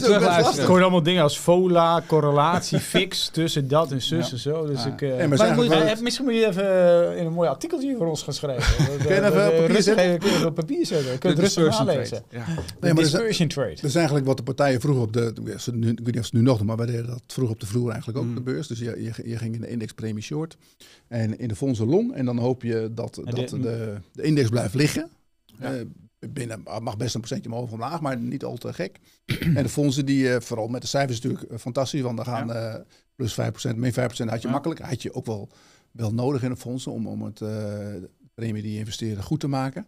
ik hoorde allemaal dingen als fola, correlatie, fix, tussen dat en zus Ja. en zo. Dus Ja. ik... eh, Nee, maar maar zeg moet je- maar- misschien moet je even in een mooi artikeltje voor ons gaan schrijven. Kun je even op papier zetten? kun je op papier zetten. Kun je het rustig nalezen. trade. Ja. Nee, De maar dispersion trade. Dat is eigenlijk wat de partijen vroeger op de. ik weet ze nu- Ik weet niet of ze het nu nog doen, maar wij deden dat vroeger op de vloer eigenlijk ook Mm. op de beurs. Dus je, je, je ging in de indexpremie short en in de fondsen long. En dan hoop je dat, de- de, de index blijft liggen. Ja. Binnen, mag best een procentje omhoog of omlaag, maar niet al te gek. en de fondsen die, eh, vooral met de cijfers natuurlijk eh, fantastisch, want dan gaan eh, plus 5%, min 5% had je Ja. makkelijk. Had je ook wel, wel nodig in de fondsen om, om het, de premie die je investeerde goed te maken.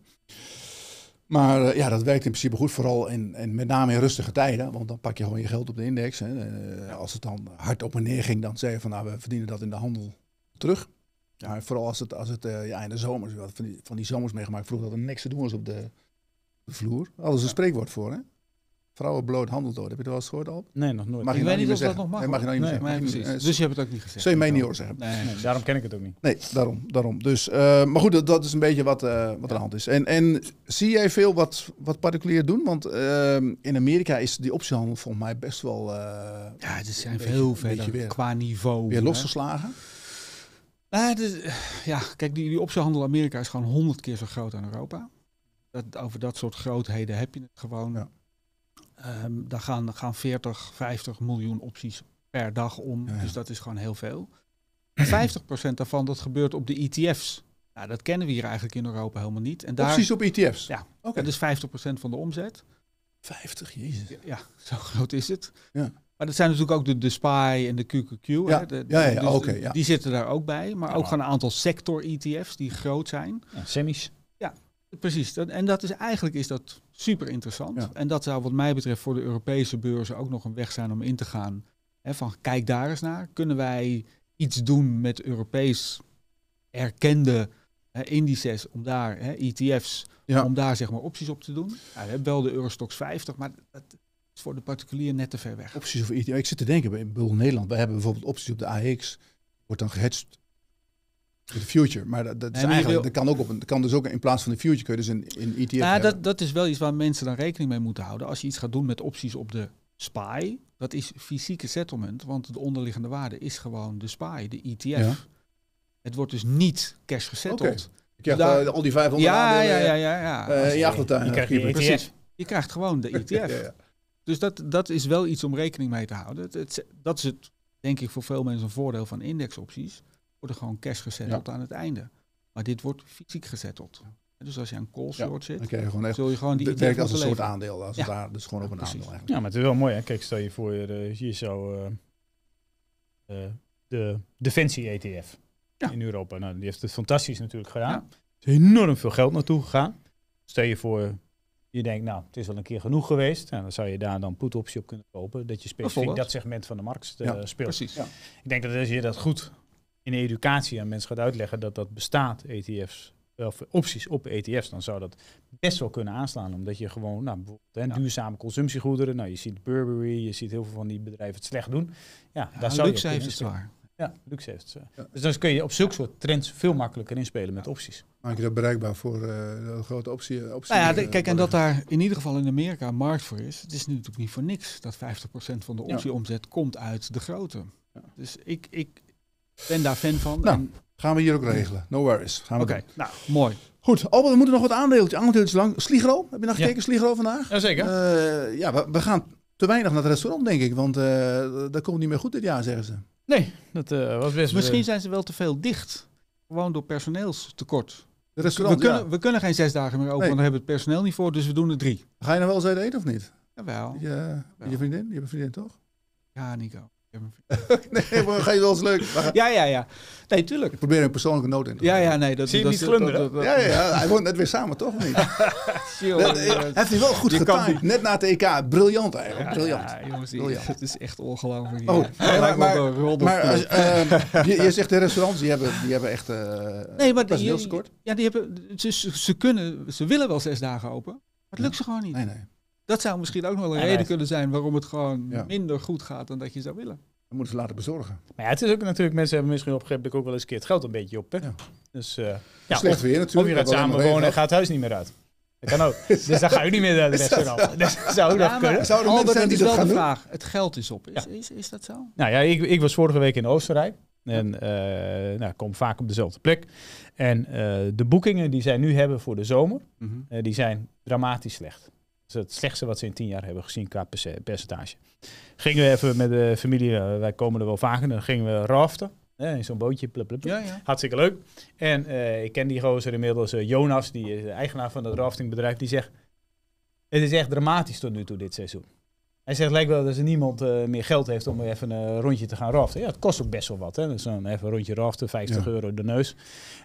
Maar ja, dat werkt in principe goed, vooral in, en met name in rustige tijden. Want dan pak je gewoon je geld op de index. Hè. Als het dan hard op en neer ging, dan zei je van nou, we verdienen dat in de handel terug. Maar vooral als het, als het ja, in de zomers, wat van die, van die zomers meegemaakt, vroeger dat er niks te doen was op de, de vloer. Ze een spreekwoord voor, hè? Vrouwen bloot handeldood. Heb je dat wel eens gehoord al? Nee, nog nooit. Mag je Ik nou weet niet niet of dat zeggen. nog mag. Nee, mag je nou niet Nee, zeggen. nee, je precies. Dus je hebt het ook niet gezegd. Zul je mij niet horen zeggen. Nee. Nee, daarom ken ik het ook niet. Nee, daarom. daarom. Dus, eh, maar goed, dat, dat is een beetje wat, eh, wat aan de hand is. En, en zie jij veel wat, wat particulier doen? Want eh, in Amerika is die optiehandel volgens mij best wel eh, Ja, er zijn beetje- veel weer- qua niveau. weer losgeslagen. Nou, dus, ja, kijk, die, die optiehandel Amerika is gewoon honderd keer zo groot aan Europa. Dat, over dat soort grootheden heb je het gewoon. Ja. Ehm, daar gaan, gaan 40, 50 miljoen opties per dag om. Ja. Dus dat is gewoon heel veel. En 50% daarvan dat gebeurt op de ETF's. Nou, dat kennen we hier eigenlijk in Europa helemaal niet. En daar, Opties op ETF's? Ja. Oké. dat is 50% van de omzet. 50, jezus. Ja, zo groot is het. Ja. Maar dat zijn natuurlijk ook de, de SPY en de QQQ. Ja, Hè? De- ja, ja, dus oké, ja. Die zitten daar ook bij. Maar ook gewoon een aantal sector-ETF's die groot zijn. Ja, semis. Precies. Dat, en dat is eigenlijk is dat super interessant. Ja. En dat zou wat mij betreft voor de Europese beurzen ook nog een weg zijn om in te gaan. Van kijk daar eens naar. Kunnen wij iets doen met Europees erkende hè, indices om daar, ETF's, Ja. om daar zeg maar opties op te doen? Nou, we hebben wel de Eurostox 50, maar dat is voor de particulier net te ver weg. Opties of ETF. Ik zit te denken, bij bijvoorbeeld Nederland, wij hebben bijvoorbeeld opties op de AX. Wordt dan gehedged de future. Maar dat, dat, is eigenlijk, dat kan ook op een, dat kan dus ook in plaats van de future kun je dus een, een ETF Nou, hebben. dat, dat is wel iets waar mensen dan rekening mee moeten houden. Als je iets gaat doen met opties op de SPY, dat is fysieke settlement, want de onderliggende waarde is gewoon de SPY, de ETF. Ja. Het wordt dus niet cash gesetteld. Je krijgt daar- eh, al die 500 Ja, ja, aandelen ja, ja, ja. eh, in je achtertuin. Je krijgt. ETF. Precies. Je krijgt gewoon de ETF. Ja, ja. Dus dat, dat is wel iets om rekening mee te houden. Het, het- dat is het, denk ik, voor veel mensen een voordeel van indexopties. Worden gewoon cash gesetteld aan het einde. Maar dit wordt fysiek gesetteld. Dus als je aan call short Dan zit, krijg je gewoon echt... zul je gewoon die Het werkt als een soort aandeel. Als Ja. het daar, dus gewoon op een Precies. aandeel eigenlijk. Ja, maar het is wel mooi. Hè? Kijk, stel je voor, eh, je zou eh, eh, de Defensie-ETF Ja. in Europa. Nou, die heeft het fantastisch natuurlijk gedaan. Ja. Er is enorm veel geld naartoe gegaan. Stel je voor, je denkt, nou, het is wel een keer genoeg geweest. En dan zou je daar dan put-optie op kunnen kopen. Dat je specifiek dat segment van de markt Ja, speelt. Precies. Ja. Ik denk dat als je dat goed in de educatie aan mensen gaat uitleggen dat dat bestaat, ETF's, of opties op ETF's, dan zou dat best wel kunnen aanslaan. Omdat je gewoon, nou, bijvoorbeeld hè, Ja. duurzame consumptiegoederen, nou, je ziet Burberry, je ziet heel veel van die bedrijven het slecht doen. Ja, Ja, daar zou luxe je heeft het zwaar. Ja, luxe heeft het zwaar. Ja. Dus dan kun je op zulke soort trends veel makkelijker inspelen met opties. Maak je dat bereikbaar voor eh, de grote optie? optie Nou ja, de- eh, kijk, en dat daar in ieder geval in Amerika een markt voor is. Het is natuurlijk niet voor niks dat 50% van de Ja. optieomzet komt uit de grote. Ja. Dus ik, ik, ben daar fan van. Nou, En- Gaan we hier ook regelen. No worries. Gaan we Oké, nou, mooi. Goed, Albert, we moeten nog wat aandeeltjes, aandeeltjes lang. Sligro, heb je nog Ja. gekeken, Sligro vandaag? Jazeker. Eh, ja, we, we gaan te weinig naar het restaurant, denk ik. Want eh, dat komt niet meer goed dit jaar, zeggen ze. nee, dat eh, was best... Misschien zijn ze wel te veel dicht. Gewoon door personeelstekort. De We restaurant, kunnen, ja. we kunnen geen zes dagen meer open, Nee. want dan hebben we het personeel niet voor, dus we doen er drie. Ga je nou wel eens uit eten of niet? Jawel. Je, je vriendin? Je hebt een vriendin, toch? Ja, Nico. Nee, maar ga je wel eens leuk. Ja, ja, ja. Nee, tuurlijk. Ik probeer een persoonlijke noot in te Ja, ja, nee. Dat, Zie je dat, niet glunderen? dat- dat- Ja, ja, ja, hij woont net weer samen, toch? Niet? Chill, Dat- eh, heeft hij wel goed getimed. Net na het EK. Briljant eigenlijk. Briljant. Ja, jongens, Briljant. het is echt ongelooflijk. Oh, maar- maar- Maar als, eh, je, je zegt de restaurants, die hebben, die hebben echt eh Nee, maar die- personeelstekort. Ja, die hebben, ze, ze ze kunnen, ze willen wel zes dagen open, maar het lukt ze gewoon niet. Nee, nee. Dat zou misschien ook nog wel een Ja, reden nee. kunnen zijn waarom het gewoon Ja. minder goed gaat dan dat je zou willen. We moeten ze laten bezorgen. Maar ja, het is ook natuurlijk, mensen hebben misschien opgegeven ook wel eens een keer het geld een beetje op. Hè? Ja. Dus eh, ja, Slecht of, weer of natuurlijk. je gaat samen wonen en gaat het huis niet meer uit. Dat kan ook. dus dan ga je niet meer naar het restaurant. Dus dat zou ook nog kunnen. Zouden mensen zijn die is dat wel gaan de doen? vraag. Het geld is op. Is, Ja. is, is dat zo? Nou ja, ik, ik was vorige week in Oostenrijk. En eh nou, ik kom vaak op dezelfde plek. En eh, de boekingen die zij nu hebben voor de zomer, eh, die zijn dramatisch slecht. Dat is het slechtste wat ze in tien jaar hebben gezien qua perce- percentage. Gingen we even met de familie, eh, wij komen er wel vaker, dan gingen we raften. hè, in zo'n bootje, blub, blub, blub. Ja, ja. Hartstikke leuk. En eh, ik ken die gozer inmiddels, eh, Jonas, die is de eigenaar van het raftingbedrijf, die zegt, het is echt dramatisch tot nu toe dit seizoen. Hij zegt, lijkt wel dat er niemand eh, meer geld heeft om even een rondje te gaan raften. Ja, het kost ook best wel wat. Hè? Dus dan even een rondje raften, 50 Ja. euro de neus.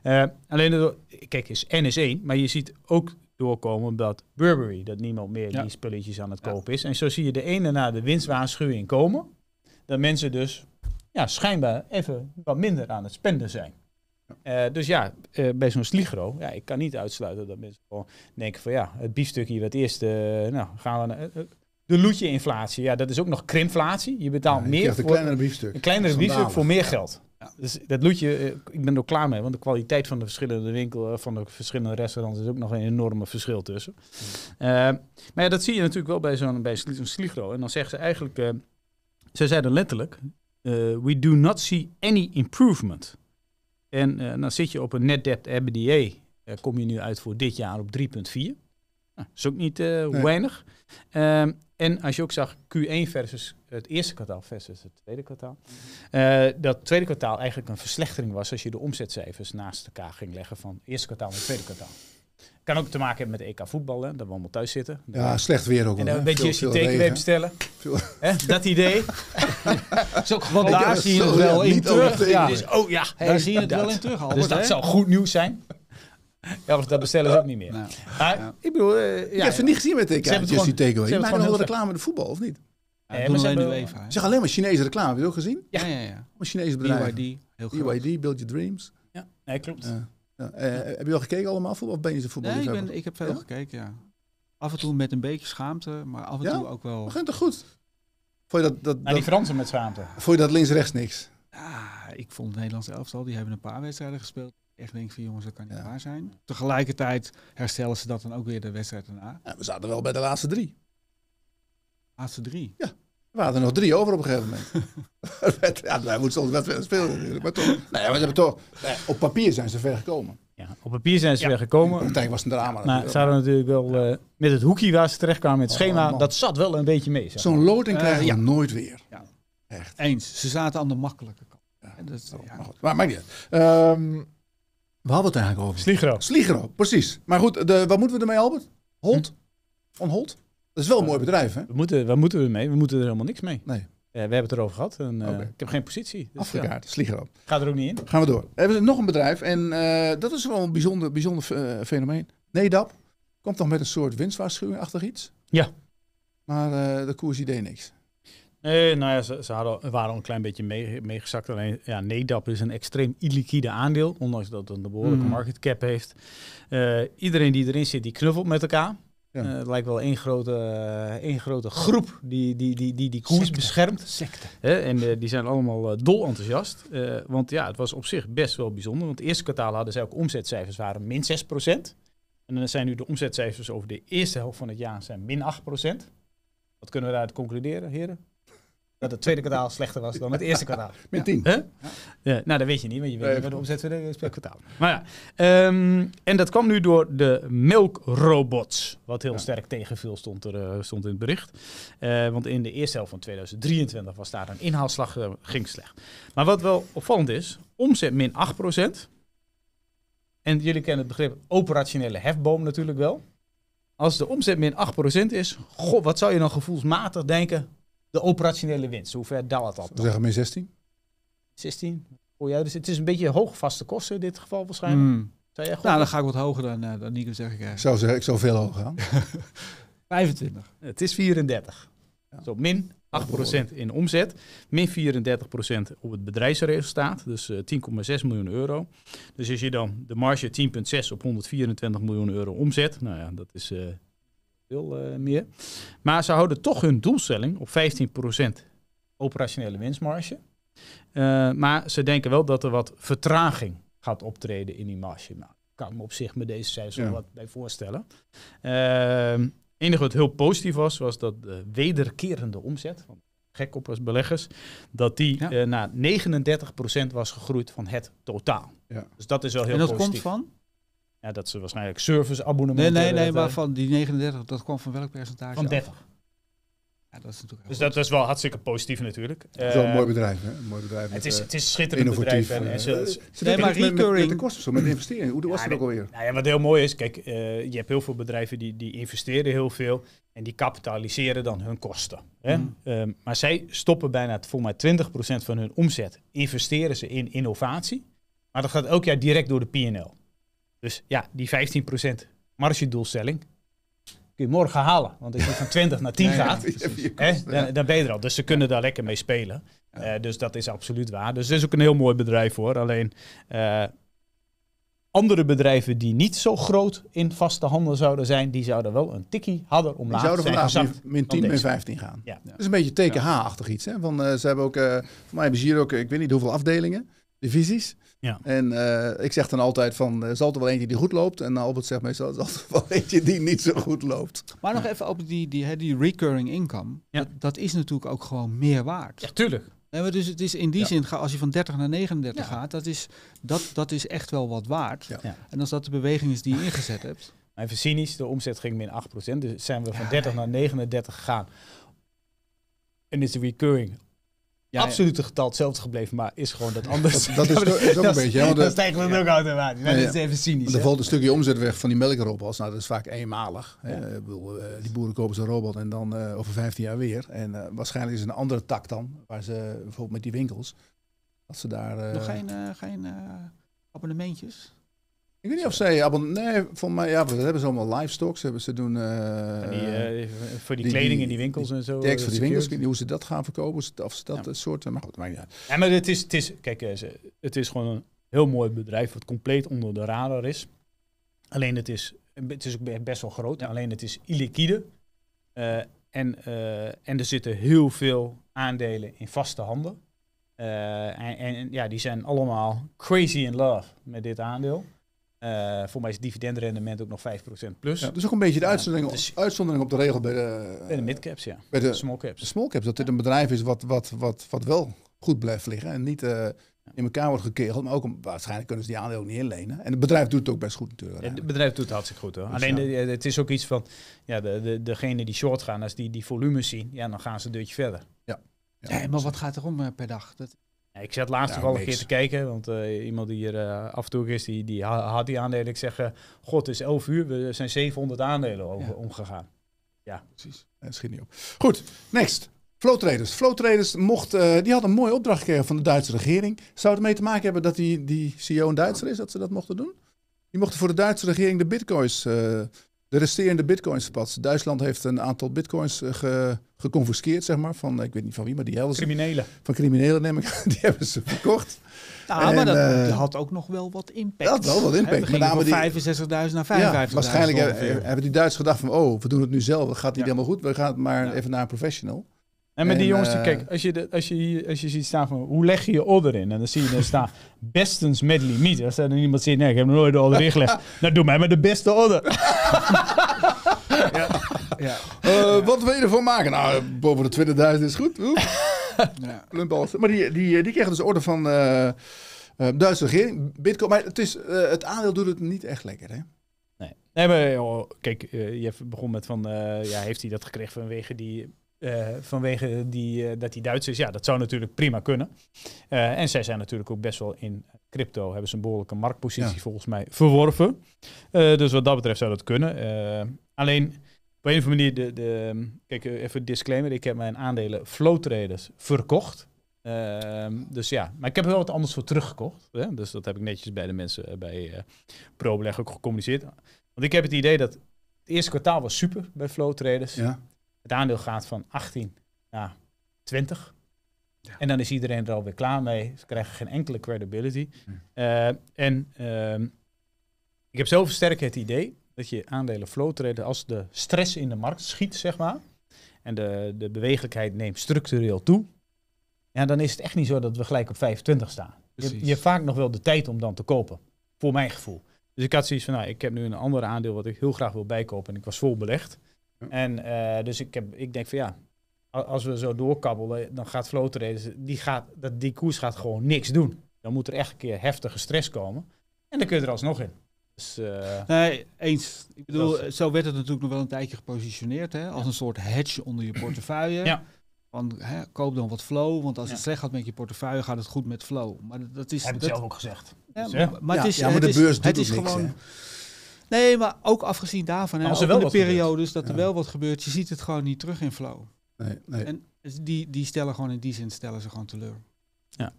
Eh, alleen, de- kijk, is N is één, maar je ziet ook doorkomen dat Burberry, dat niemand meer Ja. die spulletjes aan het kopen is. En zo zie je de ene na de winstwaarschuwing komen, dat mensen dus ja, schijnbaar even wat minder aan het spenden zijn. Eh, dus ja, eh, bij zo'n Sligro, ja, ik kan niet uitsluiten dat mensen gewoon denken van ja, het biefstukje wat eerst, eh, nou gaan we, naar- de loetje-inflatie, ja, dat is ook nog krimflatie. Je betaalt Ja, je meer krijgt een voor kleinere biefstuk. een kleinere biefstuk voor meer geld. Ja. Dus dat loetje, eh, ik ben er ook klaar mee, want de kwaliteit van de verschillende winkel, eh, van de verschillende restaurants is ook nog een enorme verschil tussen. Eh, maar ja, dat zie je natuurlijk wel bij zo'n bij zo'n Sligro. En dan zeggen ze eigenlijk, ze zeiden letterlijk, we do not see any improvement. En dan zit je op een net debt EBITDA, kom je nu uit voor dit jaar op 3,4. Nou, dat is ook niet eh, Nee. weinig. Ehm, en als je ook zag Q1 versus het eerste kwartaal versus het tweede kwartaal. eh, dat het tweede kwartaal eigenlijk een verslechtering was als je de omzetcijfers naast elkaar ging leggen van het eerste kwartaal en het tweede kwartaal. Kan ook te maken hebben met EK voetbal, hè, dat we allemaal thuis zitten. Ja, slecht weer ook en dan een beetje Veel- je regen. bestellen. Veel- Hè, dat idee. Zo, want Ik daar zie je het wel in terug. Ja. Dus, oh ja, Daar zie je het wel in terug, Albert. Dus dat hè? zou goed nieuws zijn. Ja, want dat bestellen ze ook niet meer. Nou, Maar, Ja. ik bedoel, eh, ja, heb ze niet gezien met TK. Ze hebben het Just die gewoon- takeaway. ze hebben gewoon wel reclame met de voetbal, of niet? ja, maar doen ze alleen de hebben- UEFA. hè? Ze zeggen alleen maar Chinese reclame. Heb je dat ook gezien? Ja, ja, ja. Een Chinese bedrijf. BYD, heel groot. BYD, Build Your Dreams. Ja, nee, klopt. Ja. Ja. Eh, heb je al gekeken allemaal voetbal? Of ben je ze voetbal? Nee, ik, ben, ik heb veel Ja? gekeken, ja. Af en toe met een beetje schaamte, maar af en Ja? toe ook wel... Begint toch goed? Vond je dat, dat, Nou, dat, die Fransen met schaamte. vond je dat links-rechts niks? Ja, ik vond het Nederlands elftal, die hebben een paar wedstrijden gespeeld. Echt denk van jongens, dat kan niet Ja. waar zijn. Tegelijkertijd herstellen ze dat dan ook weer de wedstrijd daarna. Ja, we zaten wel bij de laatste drie. Laatste drie. Er waren er nog drie over op een gegeven moment. ja, wij moeten soms wedstrijden spelen natuurlijk. Maar toch, nee, maar ze hebben toch, nee, op papier zijn ze ver gekomen. Ja, op papier zijn ze In weer de gekomen. praktijk was het een drama. Maar ze hadden natuurlijk wel eh, met het hoekje waar ze terechtkwamen, met het Oh, schema, man. dat zat wel een beetje mee. zeg Zo'n loting Eh, krijgen ja. we nooit weer. Ja. Echt. Eens, ze zaten aan de makkelijke kant. Ja. En dat, Oh, ja. maar goed, maar maakt niet uit. Ehm, we hadden het eigenlijk over. Sligro. Sligero, precies. Maar goed, de, wat moeten we ermee, Albert? Holt? On Holt? Dat is wel een mooi bedrijf, hè? We moeten, waar moeten we mee? We moeten er helemaal niks mee. Nee. Eh, we hebben het erover gehad. En, eh. Ik heb geen positie. Dus, ja, Afgekaart, Sligero. ga er ook niet in. Gaan we door. We hebben nog een bedrijf en eh, dat is wel een bijzonder, bijzonder eh, fenomeen. Nedap komt nog met een soort winstwaarschuwing achter iets. Ja. Maar eh, de koers die deed niks. Nee, nou ja, ze, ze hadden, waren al een klein beetje mee- meegezakt. Alleen, ja, NEDAP is een extreem illiquide aandeel, ondanks dat het een behoorlijke Mhm. market cap heeft. Eh, iedereen die erin zit, die knuffelt met elkaar. Ja. Eh, het lijkt wel één grote, één grote groep die die, die, die, die koers Secte. beschermt. Secte. En eh, die zijn allemaal dol enthousiast. Want ja, het was op zich best wel bijzonder. Want het eerste kwartaal hadden zij ook omzetcijfers waren min 6%. En dan zijn nu de omzetcijfers over de eerste helft van het jaar zijn min 8%. Wat kunnen we daaruit concluderen, heren? Dat het tweede kwartaal slechter was dan het eerste kwartaal. Min 10. Huh? Ja, nou, dat weet je niet, want je weet Nee, niet wat de omzet voor de kwartaal. Maar ja, ehm, en dat kwam nu door de melkrobots, wat heel sterk tegenviel, stond, er, eh, stond in het bericht. Eh, want in de eerste helft van 2023 was daar een inhaalslag, eh, ging slecht. Maar wat wel opvallend is, omzet min 8%. En jullie kennen het begrip operationele hefboom natuurlijk wel. Als de omzet min 8% is, goh, wat zou je dan gevoelsmatig denken? De operationele winst, hoe ver daalt dat We dan? zeggen min 16. 16? Voor jou, dus het is een beetje hoog vaste kosten in dit geval waarschijnlijk. Mm. Zou jij goed Nou, dan ga ik wat hoger dan, eh, dan Nico, zeg ik. eh, Ik zou zeggen, ik zou veel hoger gaan. 25. Het is 34. Ja. Zo, min 8% in omzet, min 34% op het bedrijfsresultaat, dus eh, 10,6 miljoen euro. Dus als je dan de marge 10,6 op 124 miljoen euro omzet, nou ja, dat is eh, veel eh, meer. Maar ze houden toch hun doelstelling op 15% operationele winstmarge. Eh, maar ze denken wel dat er wat vertraging gaat optreden in die marge. Nou, kan me op zich met deze cijfers Ja. wat bij voorstellen. Ehm enige wat heel positief was, was dat de wederkerende omzet, van gek op als beleggers, dat die Ja. eh, naar 39% was gegroeid van het totaal. Ja. Dus dat is wel heel En dat positief. komt van? Ja, dat ze waarschijnlijk serviceabonnementen... Nee, nee, nee, dat, maar van die 39, dat kwam van welk percentage? van af? 30. Ja, dat is natuurlijk Dus dat is wel hartstikke positief natuurlijk. Het is wel een Eh, mooi bedrijf, hè? Een mooi bedrijf. Het is, eh, het is een schitterend innovatief. bedrijf. En, en eh, ze, ze ze- ze Nee, maar iets met- recurring- de kosten, zo, met de investeringen. Hoe was Ja, dat ook nee. alweer? Nou ja, wat heel mooi is, kijk, eh, je hebt heel veel bedrijven die, die investeren heel veel en die kapitaliseren dan hun kosten. Hè? Mhm. Ehm, maar zij stoppen bijna voor mij 20% van hun omzet, investeren ze in innovatie. Maar dat gaat elk jaar direct door de P&L. Dus ja, die 15% margedoelstelling kun je morgen halen. Want als je van 20 naar 10 Ja, ja, gaat, hè, dan, dan ben je er al. Dus ze kunnen daar lekker mee spelen. Eh, dus dat is absoluut waar. Dus het is ook een heel mooi bedrijf hoor. Alleen eh, andere bedrijven die niet zo groot in vaste handen zouden zijn, die zouden wel een tikkie hadden Die omlaag zouden zijn vandaag gezakt. min, min 10, dan min deze. 15 gaan. Ja. Dat is een beetje TKH-achtig iets. Hè? Van, eh, ze hebben ook, voor mij hebben ze hier ook, ik weet niet hoeveel afdelingen, divisies. Ja. En eh, ik zeg dan altijd van, er is altijd wel eentje die goed loopt. En Albert zegt meestal, er is altijd wel eentje die niet zo goed loopt. Maar nog even op die, die, hè, die recurring income. Ja. Dat, dat is natuurlijk ook gewoon meer waard. Ja, tuurlijk. Nee, maar dus het is in die Ja. zin, ga- als je van 30 naar 39 Ja. gaat, dat is, dat, dat is echt wel wat waard. Ja. Ja. En als dat de beweging is die je ingezet hebt. Even cynisch, de omzet ging min 8%. Dus zijn we van 30 naar 39 gegaan. En is de recurring Ja, absolute getal hetzelfde gebleven, maar is gewoon dat anders. Dat, dat is, ook- is ook een beetje, hè, want Dan er, stijgt het ook automatisch. Maar Ja, dat is even cynisch. er valt een stukje omzet weg van die melkrobots. Nou, dat is vaak eenmalig. hè. Ja. Ik bedoel, eh, die boeren kopen zo'n robot en dan eh, over 15 jaar weer. En eh, waarschijnlijk is het een andere tak dan, waar ze bijvoorbeeld met die winkels, dat ze daar... eh, Nog geen, geen eh, abonnementjes? Ik weet niet of zij abon... Nee, voor mij, ja, we hebben ze allemaal livestock. Ze, hebben, ze doen eh, En die, eh, voor die, die- kleding die- in die winkels en zo. tekst eh, voor die winkels. Ik weet niet hoe ze dat gaan verkopen. Of ze- dat Ja. soort... Maar goed, niet uit. Ja, maar het is, het is, kijk, eh, het is gewoon een heel mooi bedrijf wat compleet onder de radar is. Alleen het is, het is ook best wel groot. Alleen het is illiquide. Eh, en, eh, en er zitten heel veel aandelen in vaste handen. Eh, en, en ja, die zijn allemaal crazy in love met dit aandeel. Eh, voor mij is het dividendrendement ook nog 5% plus. Ja, dus ook een beetje de Ja, uitzondering, dus- uitzondering op de regel bij de, Bij de midcaps, ja. bij De de, small de caps. small caps. Dat dit een bedrijf is wat, wat, wat, wat wel goed blijft liggen. En niet eh, in elkaar wordt gekegeld. Maar ook om, waarschijnlijk kunnen ze die aandelen ook niet inlenen. En het bedrijf doet het ook best goed natuurlijk. Ja, Het bedrijf doet het hartstikke goed hoor. Dus Alleen ja. de- het is ook iets van, ja, de, de, degene die short gaan, als die die volumes zien, ja, dan gaan ze een deurtje verder. Ja, Nee, maar wat gaat er om eh, per dag? Dat, Ja, ik zat laatst Ja, toevallig een keer te kijken, want eh, iemand die hier eh, af en toe is, die, die ha- had die aandelen. Ik zeg, eh, god, het is 11 uur, we zijn 700 aandelen over, Ja. omgegaan. Precies. Eh, Dat schiet niet op. Goed, next. Flow Traders. Flow Traders mocht, die had een mooie opdracht gekregen van de Duitse regering. Zou het mee te maken hebben dat die, die CEO een Duitser is, dat ze dat mochten doen? Die mochten voor de Duitse regering de bitcoins, de resterende bitcoins verpatsen. Duitsland heeft een aantal bitcoins ge, geconfiskeerd, zeg maar. Van, eh, ik weet niet van wie, maar die hadden ze. Criminelen. Van criminelen neem ik. Die hebben ze verkocht. nou, En, maar dat, eh, dat had ook nog wel wat impact. Dat had wel wat impact. Met name van die, 65.000 naar 55.000 ja, waarschijnlijk hebben, ongeveer. hebben die Duitsers gedacht van, oh, we doen het nu zelf. Dat gaat niet Ja. helemaal goed. We gaan het maar Ja. even naar een professional. En met die En, jongens, die, eh, kijk, als je, de, als, je, hier- als je ziet staan van, hoe leg je je order in? En dan zie je er staan, bestens met limiet. Als er dan iemand zegt, nee, ik heb nog nooit de order ingelegd. nou, doe mij maar de beste order. Ja. Eh, Wat wil je ervoor maken? Nou, boven de 20.000 is goed. Ja. Maar die, die, die kregen dus orde van eh eh, Duitse regering. Bitcoin, maar het, is, eh, het aandeel doet het niet echt lekker, hè? Nee, nee maar joh, kijk, eh, je begon met van, eh, ja, heeft hij dat gekregen vanwege die, eh, vanwege die, eh, dat hij Duits is? Ja, dat zou natuurlijk prima kunnen. Eh, en zij zijn natuurlijk ook best wel in crypto, hebben ze een behoorlijke marktpositie Ja. volgens mij verworven. Eh, dus wat dat betreft zou dat kunnen. Eh, alleen, een of andere manier, de, de, kijk, eh, even disclaimer, ik heb mijn aandelen flow traders verkocht. Ehm, dus ja, maar ik heb er wel wat anders voor teruggekocht. Hè? Dus dat heb ik netjes bij de mensen eh, bij eh ProBeleg ook gecommuniceerd. Want ik heb het idee dat het eerste kwartaal was super bij flow traders. Ja. Het aandeel gaat van 18 naar 20. Ja. En dan is iedereen er alweer klaar mee. Ze krijgen geen enkele credibility. Hm. En ehm, ik heb zelf sterk het idee dat je aandelen flow traden als de stress in de markt schiet, zeg maar. En de, de bewegelijkheid neemt structureel toe. Ja, dan is het echt niet zo dat we gelijk op 25 staan. Je, je hebt vaak nog wel de tijd om dan te kopen. Voor mijn gevoel. Dus ik had zoiets van, nou, ik heb nu een ander aandeel wat ik heel graag wil bijkopen. En ik was vol belegd. Ja. En eh, dus ik, heb, ik denk van ja, als we zo doorkabbelen, dan gaat Flow Traders, die, gaat, dat, die koers gaat gewoon niks doen. Dan moet er echt een keer heftige stress komen. En dan kun je er alsnog in. Dus eh, Nee, eens. Ik bedoel, Dat zo werd het natuurlijk nog wel een tijdje gepositioneerd, hè, als een soort hedge onder je portefeuille. Ja. Van, hè, koop dan wat flow, want als Ja. het slecht gaat met je portefeuille, gaat het goed met flow. Maar dat- dat is... heb ik dat, zelf ook gezegd. ja, Dus, maar, maar ja, het is, ja, maar de is- beurs doet het is niks, gewoon. hè? Nee, maar ook afgezien daarvan, hè, Als er wel in de gebeurt. periodes dat er Ja. wel wat gebeurt, je ziet het gewoon niet terug in flow. Nee, nee. En die, die stellen gewoon in die zin stellen ze gewoon teleur.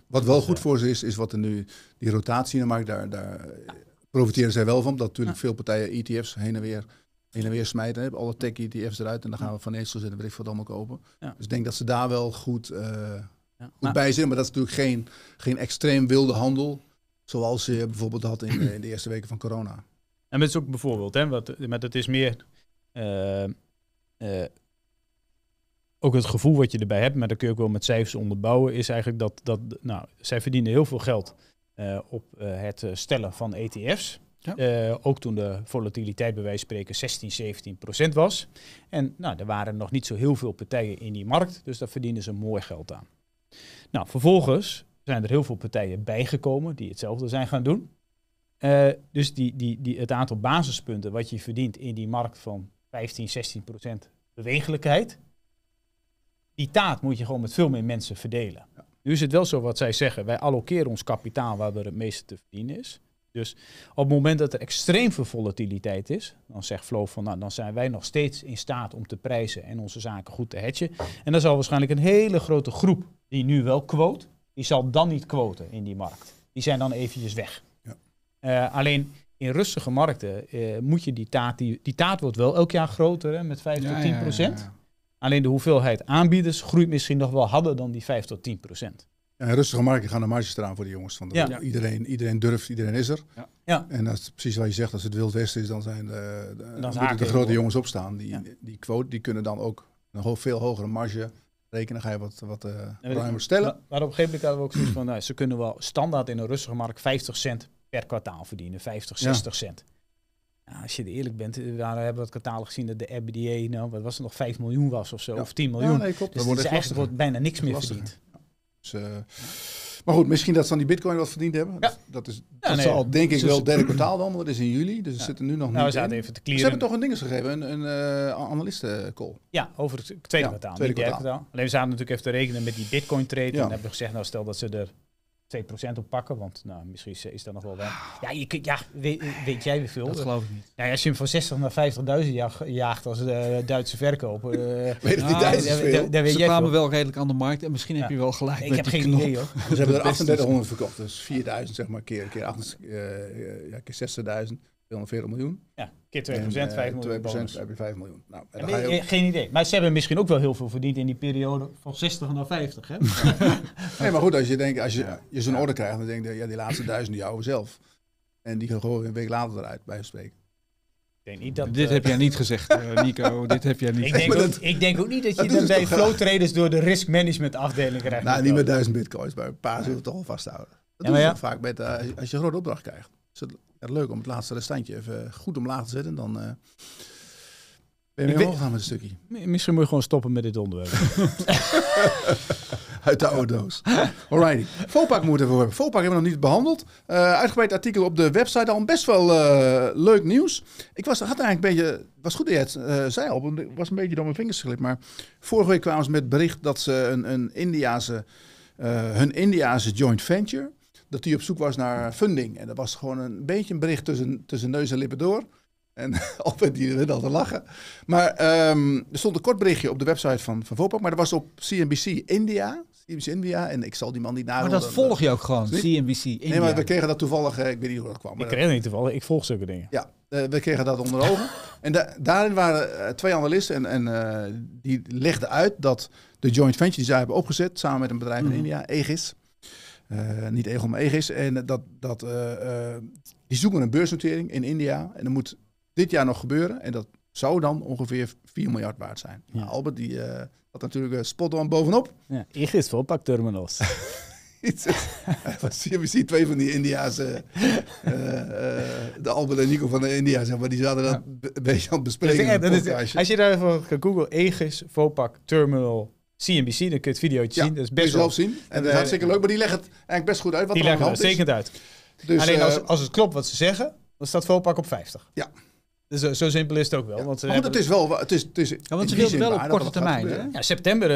Wat wel Dus, goed eh, voor ze is, is wat er nu, die rotatie in de markt, daar, daar eh, profiteren zij wel van. Dat natuurlijk veel partijen ETF's heen en weer, heen en weer smijten. Hè. Alle tech ETF's eruit en dan gaan we van financials en weet ik wat allemaal kopen. Ja. Dus ik denk dat ze daar wel goed, eh, Ja. goed bij zijn. Maar dat is natuurlijk geen, geen extreem wilde handel. Zoals je bijvoorbeeld had in, de- in de eerste weken van corona. En met is ook bijvoorbeeld, hè, wat, maar dat is meer eh, eh, ook het gevoel wat je erbij hebt, maar dat kun je ook wel met cijfers onderbouwen, is eigenlijk dat, dat nou, zij verdienen heel veel geld op eh, het eh, stellen van ETF's. Ja. Eh, ook toen de volatiliteit bij wijze van spreken 16, 17 procent was. En nou, er waren nog niet zo heel veel partijen in die markt, dus daar verdienen ze mooi geld aan. Nou, vervolgens zijn er heel veel partijen bijgekomen die hetzelfde zijn gaan doen. Eh, dus die, die, die, het aantal basispunten wat je verdient in die markt van 15, 16 procent bewegelijkheid, die taart moet je gewoon met veel meer mensen verdelen. Nu is het wel zo wat zij zeggen, wij allokeren ons kapitaal waar er het meeste te verdienen is. Dus op het moment dat er extreem veel volatiliteit is, dan zegt Flo van nou, dan zijn wij nog steeds in staat om te prijzen en onze zaken goed te hedgen. En dan zal waarschijnlijk een hele grote groep die nu wel quote, die zal dan niet quoten in die markt. Die zijn dan eventjes weg. Ja. Eh, alleen in rustige markten eh, moet je die taart, die, die taart wordt wel elk jaar groter hè, met 5 tot 10 procent. Alleen de hoeveelheid aanbieders groeit misschien nog wel harder dan die 5 tot 10 procent. Ja, in rustige markten gaan de marges eraan voor de jongens. Van de, Ja. iedereen, iedereen durft, iedereen is er. Ja. Ja. En dat is precies wat je zegt, als het Wild Westen is, dan zijn de, de, grote jongens opstaan. Die, Ja. die quote, die kunnen dan ook een veel hogere marge rekenen. Ga je wat, wat uh, ruimer stellen. Maar, maar op een gegeven moment hadden we ook zoiets van, nou, ze kunnen wel standaard in een rustige markt 50 cent per kwartaal verdienen, 50, Ja. 60 cent. Ja, als je eerlijk bent, we hebben het kwartaal gezien dat de RBDA, nou, wat was het nog, 5 miljoen was of zo, Ja. of 10 Ja, miljoen. nee, klopt. dus dat er wordt eigenlijk bijna niks meer verdiend. Dus, eh, maar goed, misschien dat ze aan die bitcoin wat verdiend hebben. Ja. Dat, dat is Ja, dat nee, zal denk ik ze- wel derde kwartaal dan, want het is in juli. Dus ze Ja. zitten nu nog Nou, we niet zaten in. even te Ze clearen. hebben toch een ding gegeven, een, een eh, analisten-call. Ja, over het tweede Ja, kwartaal, tweede niet derde kwartaal. Alleen we zaten natuurlijk even te rekenen met die bitcoin trade. Ja. En hebben we gezegd, nou stel dat ze er 2% op pakken, want nou, misschien is, is dat nog wel wel. Ja, je, kunt- ja weet, weet jij hoeveel? Dat geloof ik niet. Ja, als je hem van 60 naar 50.000 jaag- jaagt als de Duitse verkoper. eh, Weet niet, Duitsers daar- veel. weet Ze jij kwamen veel. wel redelijk aan de markt en misschien heb je wel gelijk. Ik met heb die geen knop. idee hoor. Ze hebben er beste 3800 verkocht, dus 4000 zeg maar, keer, keer, 8, eh, eh, ja, keer 60.000, 240 miljoen. Ja, keer 2%, En, 5 eh, miljoen 2% bonus. heb je 5 miljoen. Nou, en Ja, dan ga je ook- Geen idee. Maar ze hebben misschien ook wel heel veel verdiend in die periode van 60 naar 50. Hè? Nee, maar goed, als je, denkt, als je, Ja. je zo'n order krijgt, dan denk je, ja, die laatste duizend die houden we zelf. En die gaan gewoon een week later eruit, bij spreken. Ik denk niet dat, Dit eh, heb jij niet gezegd, eh, Nico. Dit heb jij niet ik gezegd. denk, ook, dat- ik denk ook niet dat je dat bij flow traders door de risk management afdeling krijgt. Nou, niet met duizend bitcoins, maar een paar zullen we toch al vasthouden. Dat Ja, doen ja. vaak met, eh, als je een grote opdracht krijgt. Is het ja, leuk om het laatste restantje even goed omlaag te zetten. Dan, eh, Ben je weet- omgegaan met een stukje? Misschien moet je gewoon stoppen met dit onderwerp. Uit de oude doos. Alrighty. Vopak moeten we hebben. Vopak hebben we nog niet behandeld. Eh, uitgebreid artikel op de website. Al best wel eh, leuk nieuws. Ik was, had eigenlijk een beetje... was goed dat je het zei al. was een beetje door mijn vingers geglipt. Maar vorige week kwamen ze met bericht dat ze een, een Indiase... hun Indiase joint venture... dat die op zoek was naar funding. En dat was gewoon een beetje een bericht tussen, tussen neus en lippen door. En Albert die werd al te lachen. Maar ehm, er stond een kort berichtje op de website van, van Vopak. Maar dat was op CNBC India. CNBC India. En ik zal die man niet Maar nahouden. dat volg je ook gewoon? CNBC. India. Nee, maar we kregen dat toevallig. eh, Ik weet niet hoe dat kwam. ik Maar kreeg het niet toevallig, ik volg zulke dingen. ja, eh, we kregen dat onder ogen. en da- daarin waren eh, twee analisten. En, en eh, die legden uit dat de joint venture die zij hebben opgezet. samen met een bedrijf Mhm. in India, Aegis. Eh, niet Egel, maar Aegis. En dat, dat, eh, eh, die zoeken een beursnotering in India. En dat moet dit jaar nog gebeuren. En dat zou dan ongeveer 4 miljard waard zijn. Ja. Nou, Albert die had natuurlijk spot on bovenop. Ja, Igis Volpak Terminals. Iets, we zien twee van die India's, de Albert en Nico van de India, zeg maar, die zaten dat een beetje aan het is bespreken. dat is- podcastje. als je daar even gaat googlen, Egis, Vopak, Terminal, CNBC, dan kun je het videootje Ja, zien. Dat is best wel... zelf zien. En dat is eh, hartstikke leuk, maar die leggen het eigenlijk best goed uit wat Die leggen het uitstekend uit. Dus, Alleen eh, als, als het klopt wat ze zeggen, dan staat Vopak op 50. Ja. Dus zo, zo simpel is het ook wel. ja. Want ze goed, het is wel, het is, het is Ja, want ze wilden wel op korte termijn. Hè? Ja, september,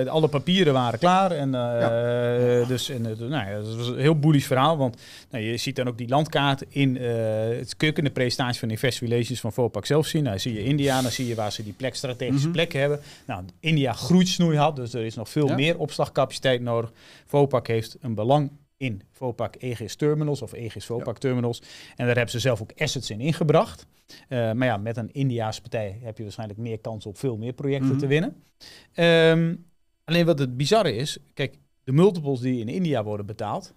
eh, alle papieren waren klaar. En, eh, dus, en, eh, nou ja, dat was een heel bullish verhaal. Want nou, je ziet dan ook die landkaart in eh het kun je ook in de presentatie van Investor Relations van Vopak zelf zien. Nou, zie je India, dan zie je waar ze die plek, strategische Mhm. plekken hebben. Nou, India groeisnoei had, dus er is nog veel Ja. meer opslagcapaciteit nodig. Vopak heeft een belang in Vopak Aegis Terminals of Aegis Vopak Terminals. En daar hebben ze zelf ook assets in ingebracht. Eh, maar ja, met een Indiaanse partij heb je waarschijnlijk meer kans op veel meer projecten Mhm. te winnen. Ehm, alleen wat het bizarre is, kijk, de multiples die in India worden betaald,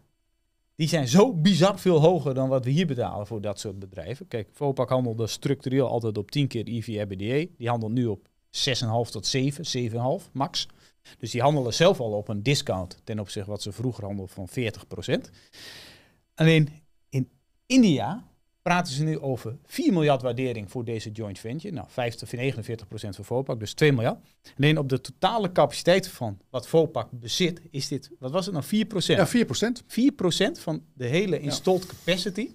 die zijn zo bizar veel hoger dan wat we hier betalen voor dat soort bedrijven. Kijk, Vopak handelde structureel altijd op 10 keer EV-EBITDA. Die handelt nu op 6,5 tot 7, 7,5 max. Dus die handelen zelf al op een discount ten opzichte wat ze vroeger handelden van 40%. Alleen in India praten ze nu over 4 miljard waardering voor deze joint venture. Nou, 50, 49% voor Vopak, dus 2 miljard. Alleen op de totale capaciteit van wat Vopak bezit, is dit, wat was het nou, 4%? Ja, 4% 4% van de hele installed capacity.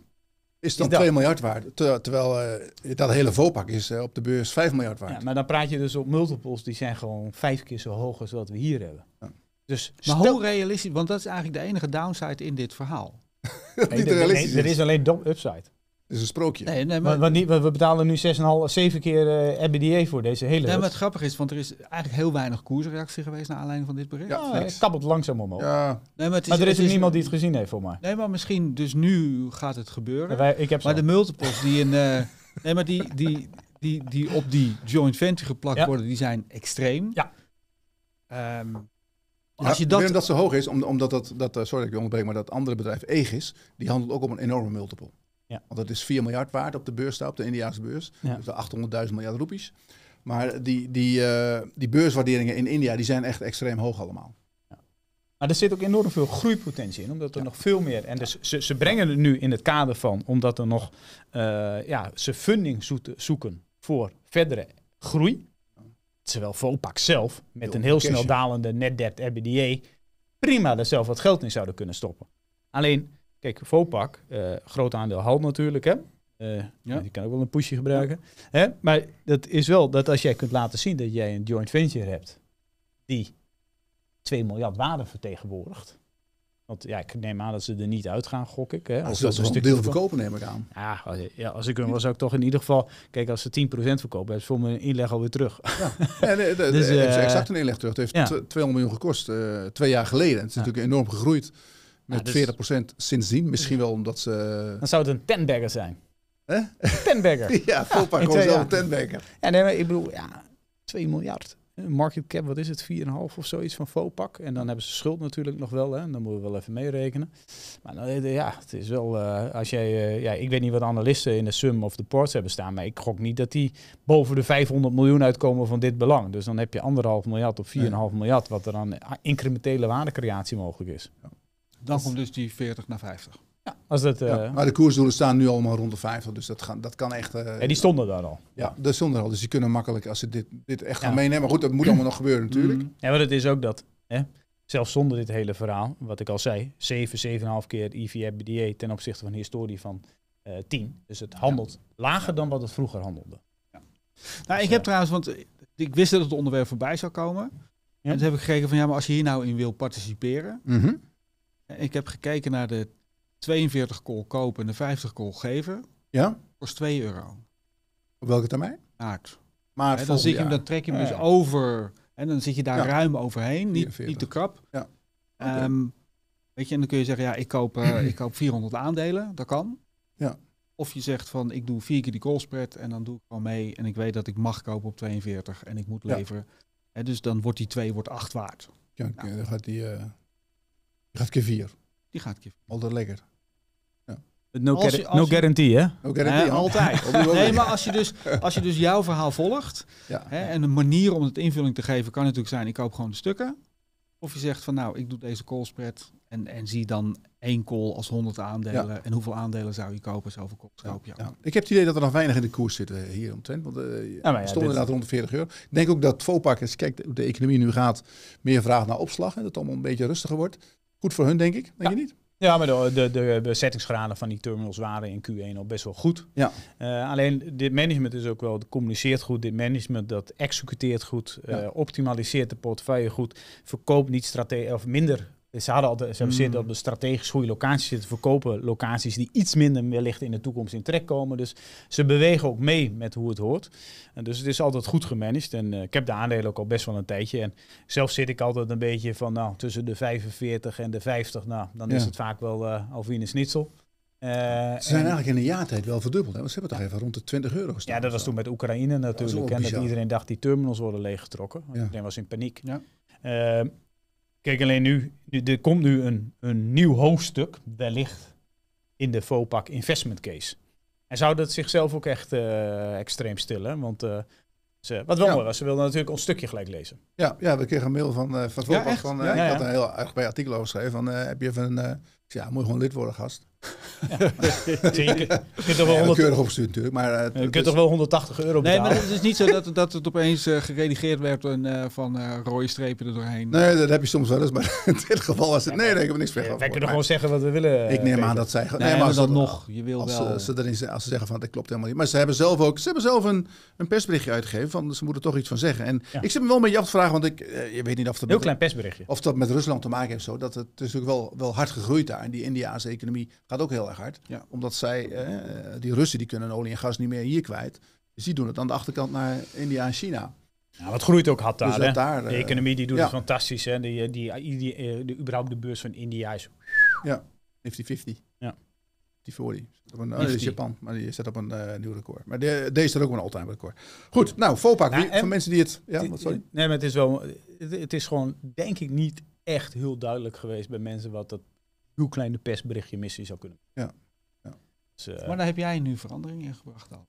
Is dan Is dat- 2 miljard waard. Ter- terwijl eh, dat hele Vopak is eh, op de beurs 5 miljard waard. Ja, maar dan praat je dus op multiples, die zijn gewoon vijf keer zo hoog als wat we hier hebben. Ja. Dus Maar stel- hoe realistisch, want dat is eigenlijk de enige downside in dit verhaal. Nee, niet realistisch er is. is alleen dom upside. Is een sprookje. Nee, nee, Maar, want we we betalen nu 6,5, 7 keer eh EBITDA voor deze hele. nee, hut. maar het grappige is, want er is eigenlijk heel weinig koersreactie geweest naar aanleiding van dit bericht. Ja, Ja, het kabbelt langzaam omhoog. Ja, Nee, maar, het maar er is het niemand die het gezien heeft voor mij. Nee, maar misschien dus nu gaat het gebeuren. En wij, ik heb ze Maar de multiples die in, eh, nee, maar die, die, die, die op die joint venture geplakt Ja. worden, die zijn extreem. Ja. Ehm, Ja, als je ik dat, dat zo hoog is, om- omdat dat, dat, eh, sorry dat ik je onderbreek, maar dat andere bedrijf Aegis, die handelt ook op een enorme multiple. Ja. Want dat is 4 miljard waard op de beurs, op de Indiaanse beurs. Ja. Dus de 800.000 miljard roepies. Maar die, die, eh, die beurswaarderingen in India, die zijn echt extreem hoog allemaal. Maar er zit ook enorm veel groeipotentie in, omdat er nog veel meer. En dus ze, ze brengen het nu in het kader van, omdat er nog, eh, ja, ze funding zoeten- zoeken voor verdere groei. Terwijl Vopak zelf, met een heel snel dalende net debt EBITDA, prima er zelf wat geld in zouden kunnen stoppen. Alleen, kijk, Vopak, eh groot aandeel houdt natuurlijk, hè. Eh, Ja. Die kan ook wel een pushje gebruiken. Hè? Maar dat is wel dat als jij kunt laten zien dat jij een joint venture hebt die 2 miljard waarde vertegenwoordigt. Want ja, ik neem aan dat ze er niet uit gaan, gok ik. Hè? Als dat ze een stukje deel verko- verkopen, neem ik aan. Ja, als, ja, als ik hem was, zou ik toch in ieder geval... Kijk, als ze 10% verkopen, hebben ze voor mijn inleg alweer terug. Ja, nee, de, Dus, eh, exact een inleg terug. Het heeft ja. tw- 200 miljoen gekost, twee jaar geleden. Het is Ja. natuurlijk enorm gegroeid. Met Ja, dus- 40% sindsdien. Misschien wel omdat ze... Dan zou het een tenbagger zijn. Hè? Tenbagger. Ja, Vopak in gewoon een tentbeker. Ja, nee, ik bedoel, ja, 2 miljard. Een Market cap, wat is het? 4,5 of zoiets van Vopak. En dan hebben ze schuld natuurlijk nog wel. Hè? En dan moeten we wel even meerekenen. Maar nou, eh, ja, het is wel... eh, als jij, eh, ja, ik weet niet wat analisten in de sum of the ports hebben staan. Maar ik gok niet dat die boven de 500 miljoen uitkomen van dit belang. Dus dan heb je anderhalf miljard of 4,5 miljard... wat er aan incrementele waardecreatie mogelijk is. Dan komt dus die 40 naar 50. Als dat, eh, Ja, maar de koersdoelen staan nu allemaal rond de 50, dus dat, gaan, dat kan echt... eh, ja, die stonden daar al. Ja, dat zonder al. Dus die kunnen makkelijk, als ze dit, dit echt gaan Ja. meenemen. Maar goed, dat moet allemaal nog gebeuren natuurlijk. Mm. Ja, maar het is ook dat, hè, zelfs zonder dit hele verhaal, wat ik al zei, 7, 7,5 keer EV-EBITDA ten opzichte van een historie van eh 10. Dus het handelt lager dan wat het vroeger handelde. Nou, ik heb trouwens, want eh, ik wist dat het onderwerp voorbij zou komen. Ja. En toen heb ik gekeken van ja, maar als je hier nou in wil participeren. Mhm. Eh, Ik heb gekeken naar de 42 call kopen en de 50 call geven. Ja, Kost 2 euro. op welke termijn? Maart. Maar Hè, dan, zie je hem, dan trek je hem Ja, dus ja. over. En dan zit je daar Ja. ruim overheen. Niet, 44. niet te krap. Ja. Ehm, weet je, en dan kun je zeggen, ja, ik koop, eh, ik koop 400 aandelen. Dat kan. Ja. Of je zegt van, ik doe vier keer die call spread en dan doe ik gewoon mee. En ik weet dat ik mag kopen op 42 en ik moet Ja. leveren. Hè, dus dan wordt die 2 wordt 8 waard. Ja, dan gaat die, eh, die gaat keer vier. Die gaat keer. Altijd lekker. No, Als je- guar- als no je- guarantee, hè? Dat die, altijd. Nee, maar als je dus, als je dus jouw verhaal volgt, Ja. hè, en een manier om het invulling te geven kan natuurlijk zijn, ik koop gewoon de stukken. Of je zegt van nou, ik doe deze call spread en, en zie dan één call als 100 aandelen. En hoeveel aandelen zou je kopen, zoveel calls Ja, koop je. ja. Ik heb het idee dat er nog weinig in de koers zit eh, hier omtrent. Want eh ja, stonden inderdaad rond de 40 euro. Ik denk ook dat als je kijkt hoe de economie nu gaat, meer vraag naar opslag. En dat het allemaal een beetje rustiger wordt. Goed voor hun, denk ik. Denk Ja. je niet? Ja, maar de, de, de bezettingsgraden van die terminals waren in Q1 al best wel goed. Ja. Eh, alleen dit management is ook wel, communiceert goed. Dit management dat executeert goed, eh, optimaliseert de portefeuille goed, verkoopt niet strategisch of minder. Ze hadden altijd, ze hebben Mm. zitten op de strategisch goede locaties zitten, verkopen locaties die iets minder wellicht in de toekomst in trek komen. Dus ze bewegen ook mee met hoe het hoort. En dus het is altijd goed gemanaged. En eh, ik heb de aandelen ook al best wel een tijdje. En zelf zit ik altijd een beetje van, nou, tussen de 45 en de 50. Nou, dan is het vaak wel eh Alvine Schnitzel. Eh, Ze zijn en- eigenlijk in een jaartijd wel verdubbeld. Hè? Want ze hebben toch even rond de 20 euro gestaan. ja, dat was toen met Oekraïne natuurlijk. ook En dat iedereen dacht die terminals worden leeggetrokken. Ja. Iedereen was in paniek. Ja. Eh, kijk, alleen nu, nu, er komt nu een, een nieuw hoofdstuk, wellicht, in de Vopak investment case. En zou dat zichzelf ook echt eh, extreem stillen? Want eh, ze, wat wel Ja. mooi was, ze wilden natuurlijk ons stukje gelijk lezen. Ja, ja, we kregen een mail van, eh van Ja? Van, eh, Ja, ik ja. had een heel erg bij artikel over geschreven. Van, eh, heb je even een... eh, ja, moet je gewoon lid worden, gast. Je, je, kunt- je kunt toch wel Ja, 100 keurig opgestuurd natuurlijk. Maar, het- je kunt toch wel 180 euro Nee, betalen? maar het is niet zo dat, dat het opeens eh, geredigeerd werd en, eh, van eh, rode strepen er doorheen. Nee, dat heb je soms wel eens. Maar in dit geval was het... Nee, nee, ik heb er niks Ja, weg. wij kunnen gewoon zeggen wat we willen. Ik neem aan dat zij... Nee, maar maar als dat- nog. Je wil Als, wel. ze, ze erin, als ze zeggen van dat klopt helemaal niet. Maar ze hebben zelf ook, ze hebben zelf een, een persberichtje uitgegeven van ze moeten toch iets van zeggen. En Ja. ik zit me wel een beetje af te vragen, want ik je weet niet of dat, Heel met, klein persberichtje. of dat met Rusland te maken heeft. Zo, dat het is natuurlijk wel, wel hard gegroeid daar. En die Indiaanse economie gaat ook heel erg hard. Ja. Omdat zij, eh, die Russen die kunnen olie en gas niet meer hier kwijt. Dus die doen het aan de achterkant naar India en China. Ja, wat groeit ook hard daar, Dus daar, De eh, economie die doet ja. het fantastisch. Hè? Die, die, die, die, eh, de, überhaupt de beurs van India is... 50-50. Ja. Die voor die. Op een, oh, dat is 50. Japan, maar die zet op een eh, nieuw record. Maar de, deze staat ook een all-time record. Goed, nou, Vopak, Nou, voor mensen die het... Ja, wat sorry? Nee, maar het is wel... Het, het is gewoon, denk ik, niet echt heel duidelijk geweest bij mensen wat dat heel kleine persberichtje missie zou kunnen. Ja. Ja. Dus, eh, maar daar heb jij nu verandering in gebracht al.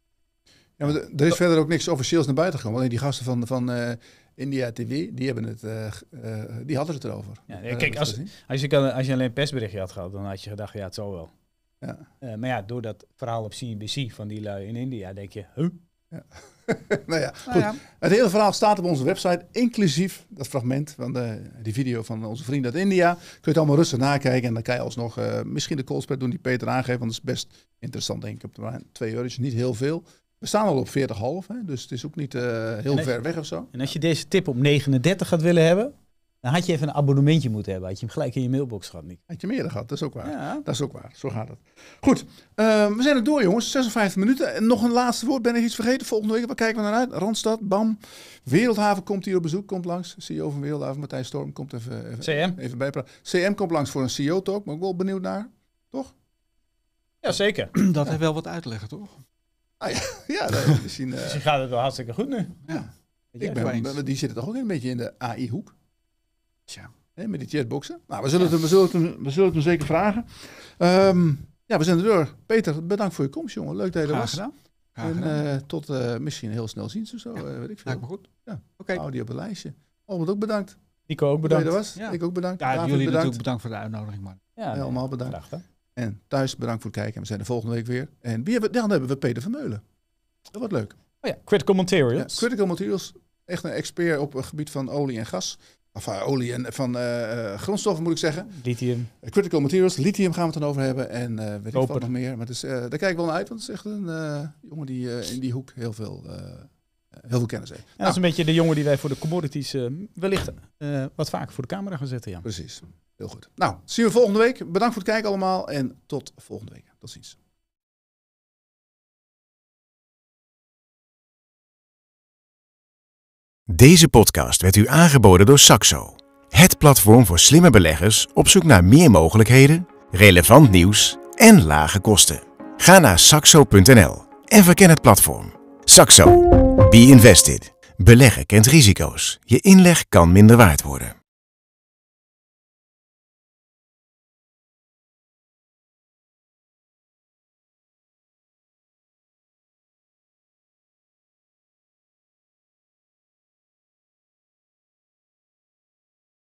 Ja, maar er is verder ook niks officieels naar buiten gekomen. Alleen die gasten van, van eh, India TV, die, hebben het, eh, eh, die hadden het erover. Ja, kijk, als- als, je kan, als je alleen een persberichtje had gehad, dan had je gedacht, ja, het zal wel. Ja. Eh, maar ja, door dat verhaal op CNBC van die lui in India, denk je, huh? nou ja, Nou goed. ja, Het hele verhaal staat op onze website, inclusief dat fragment van de, die video van onze vriend uit India. Kun je het allemaal rustig nakijken en dan kan je alsnog eh, misschien de callspread doen die Peter aangeeft. Want dat is best interessant, denk ik. Op de 2 euro is niet heel veel. We staan al op 40,5, hè, dus het is ook niet eh, heel ver weg of zo. En als je deze tip op 39 gaat willen hebben, dan had je even een abonnementje moeten hebben. Had je hem gelijk in je mailbox gehad, Nick. Had je meer gehad, dat is ook waar. Ja. Dat is ook waar, zo gaat het. Goed, eh, we zijn er door jongens, 56 minuten. En nog een laatste woord, ben ik iets vergeten? Volgende week, waar kijken we naar uit? Randstad, BAM, Wereldhaven komt hier op bezoek, komt langs. CEO van Wereldhaven, Matthijs Storm, komt even, even, CM? even bijpraten. CM komt langs voor een CEO-talk, maar ook wel benieuwd naar. Ja, zeker. dat heeft wel wat uitleggen, toch? Ja, dat, misschien, je gaat het wel hartstikke goed nu. Ja. ik ben, eens. die zitten toch ook een beetje in de AI-hoek? Tja. Hè, met die chatboxen. Nou, we zullen, het, we, zullen het, hem- we zullen het hem zeker vragen. Ehm, ja, we zijn er door. Peter, bedankt voor je komst, jongen. Leuk dat je er Graag was. gedaan. Graag En gedaan. eh, tot eh, misschien heel snel ziens of zo, Ja. eh, weet ik veel. Lijkt me goed. Ja. Oké. Hou die op een lijstje. Albert ook bedankt. Nico ook Dat bedankt. was. Ja. Ik ook bedankt. Ja, David jullie bedankt. natuurlijk bedankt voor de uitnodiging, man. Ja, Helemaal bedankt. En thuis bedankt voor het kijken. We zijn er volgende week weer. En wie hebben we? Dan hebben we Peter Vermeulen. Dat wordt leuk. Oh ja, Critical Ja, Materials. Critical Materials. Echt een expert op het gebied van olie en gas. Of olie en van eh, eh, grondstoffen moet ik zeggen. Lithium. Eh, Critical Materials, lithium gaan we het dan over hebben. En eh weet ik wat nog meer. Maar dus, daar kijk ik wel naar uit. Want het is echt een jongen die in die hoek heel veel, heel veel kennis heeft. Ja, dat is een beetje de jongen die wij voor de commodities wellicht wat vaker voor de camera gaan zetten. Ja. Precies. Heel goed. Nou, zien we volgende week. Bedankt voor het kijken allemaal. En tot volgende week. Tot ziens. Deze podcast werd u aangeboden door Saxo. Het platform voor slimme beleggers op zoek naar meer mogelijkheden, relevant nieuws en lage kosten. Ga naar saxo.nl en verken het platform. Saxo. Be invested. Beleggen kent risico's. Je inleg kan minder waard worden.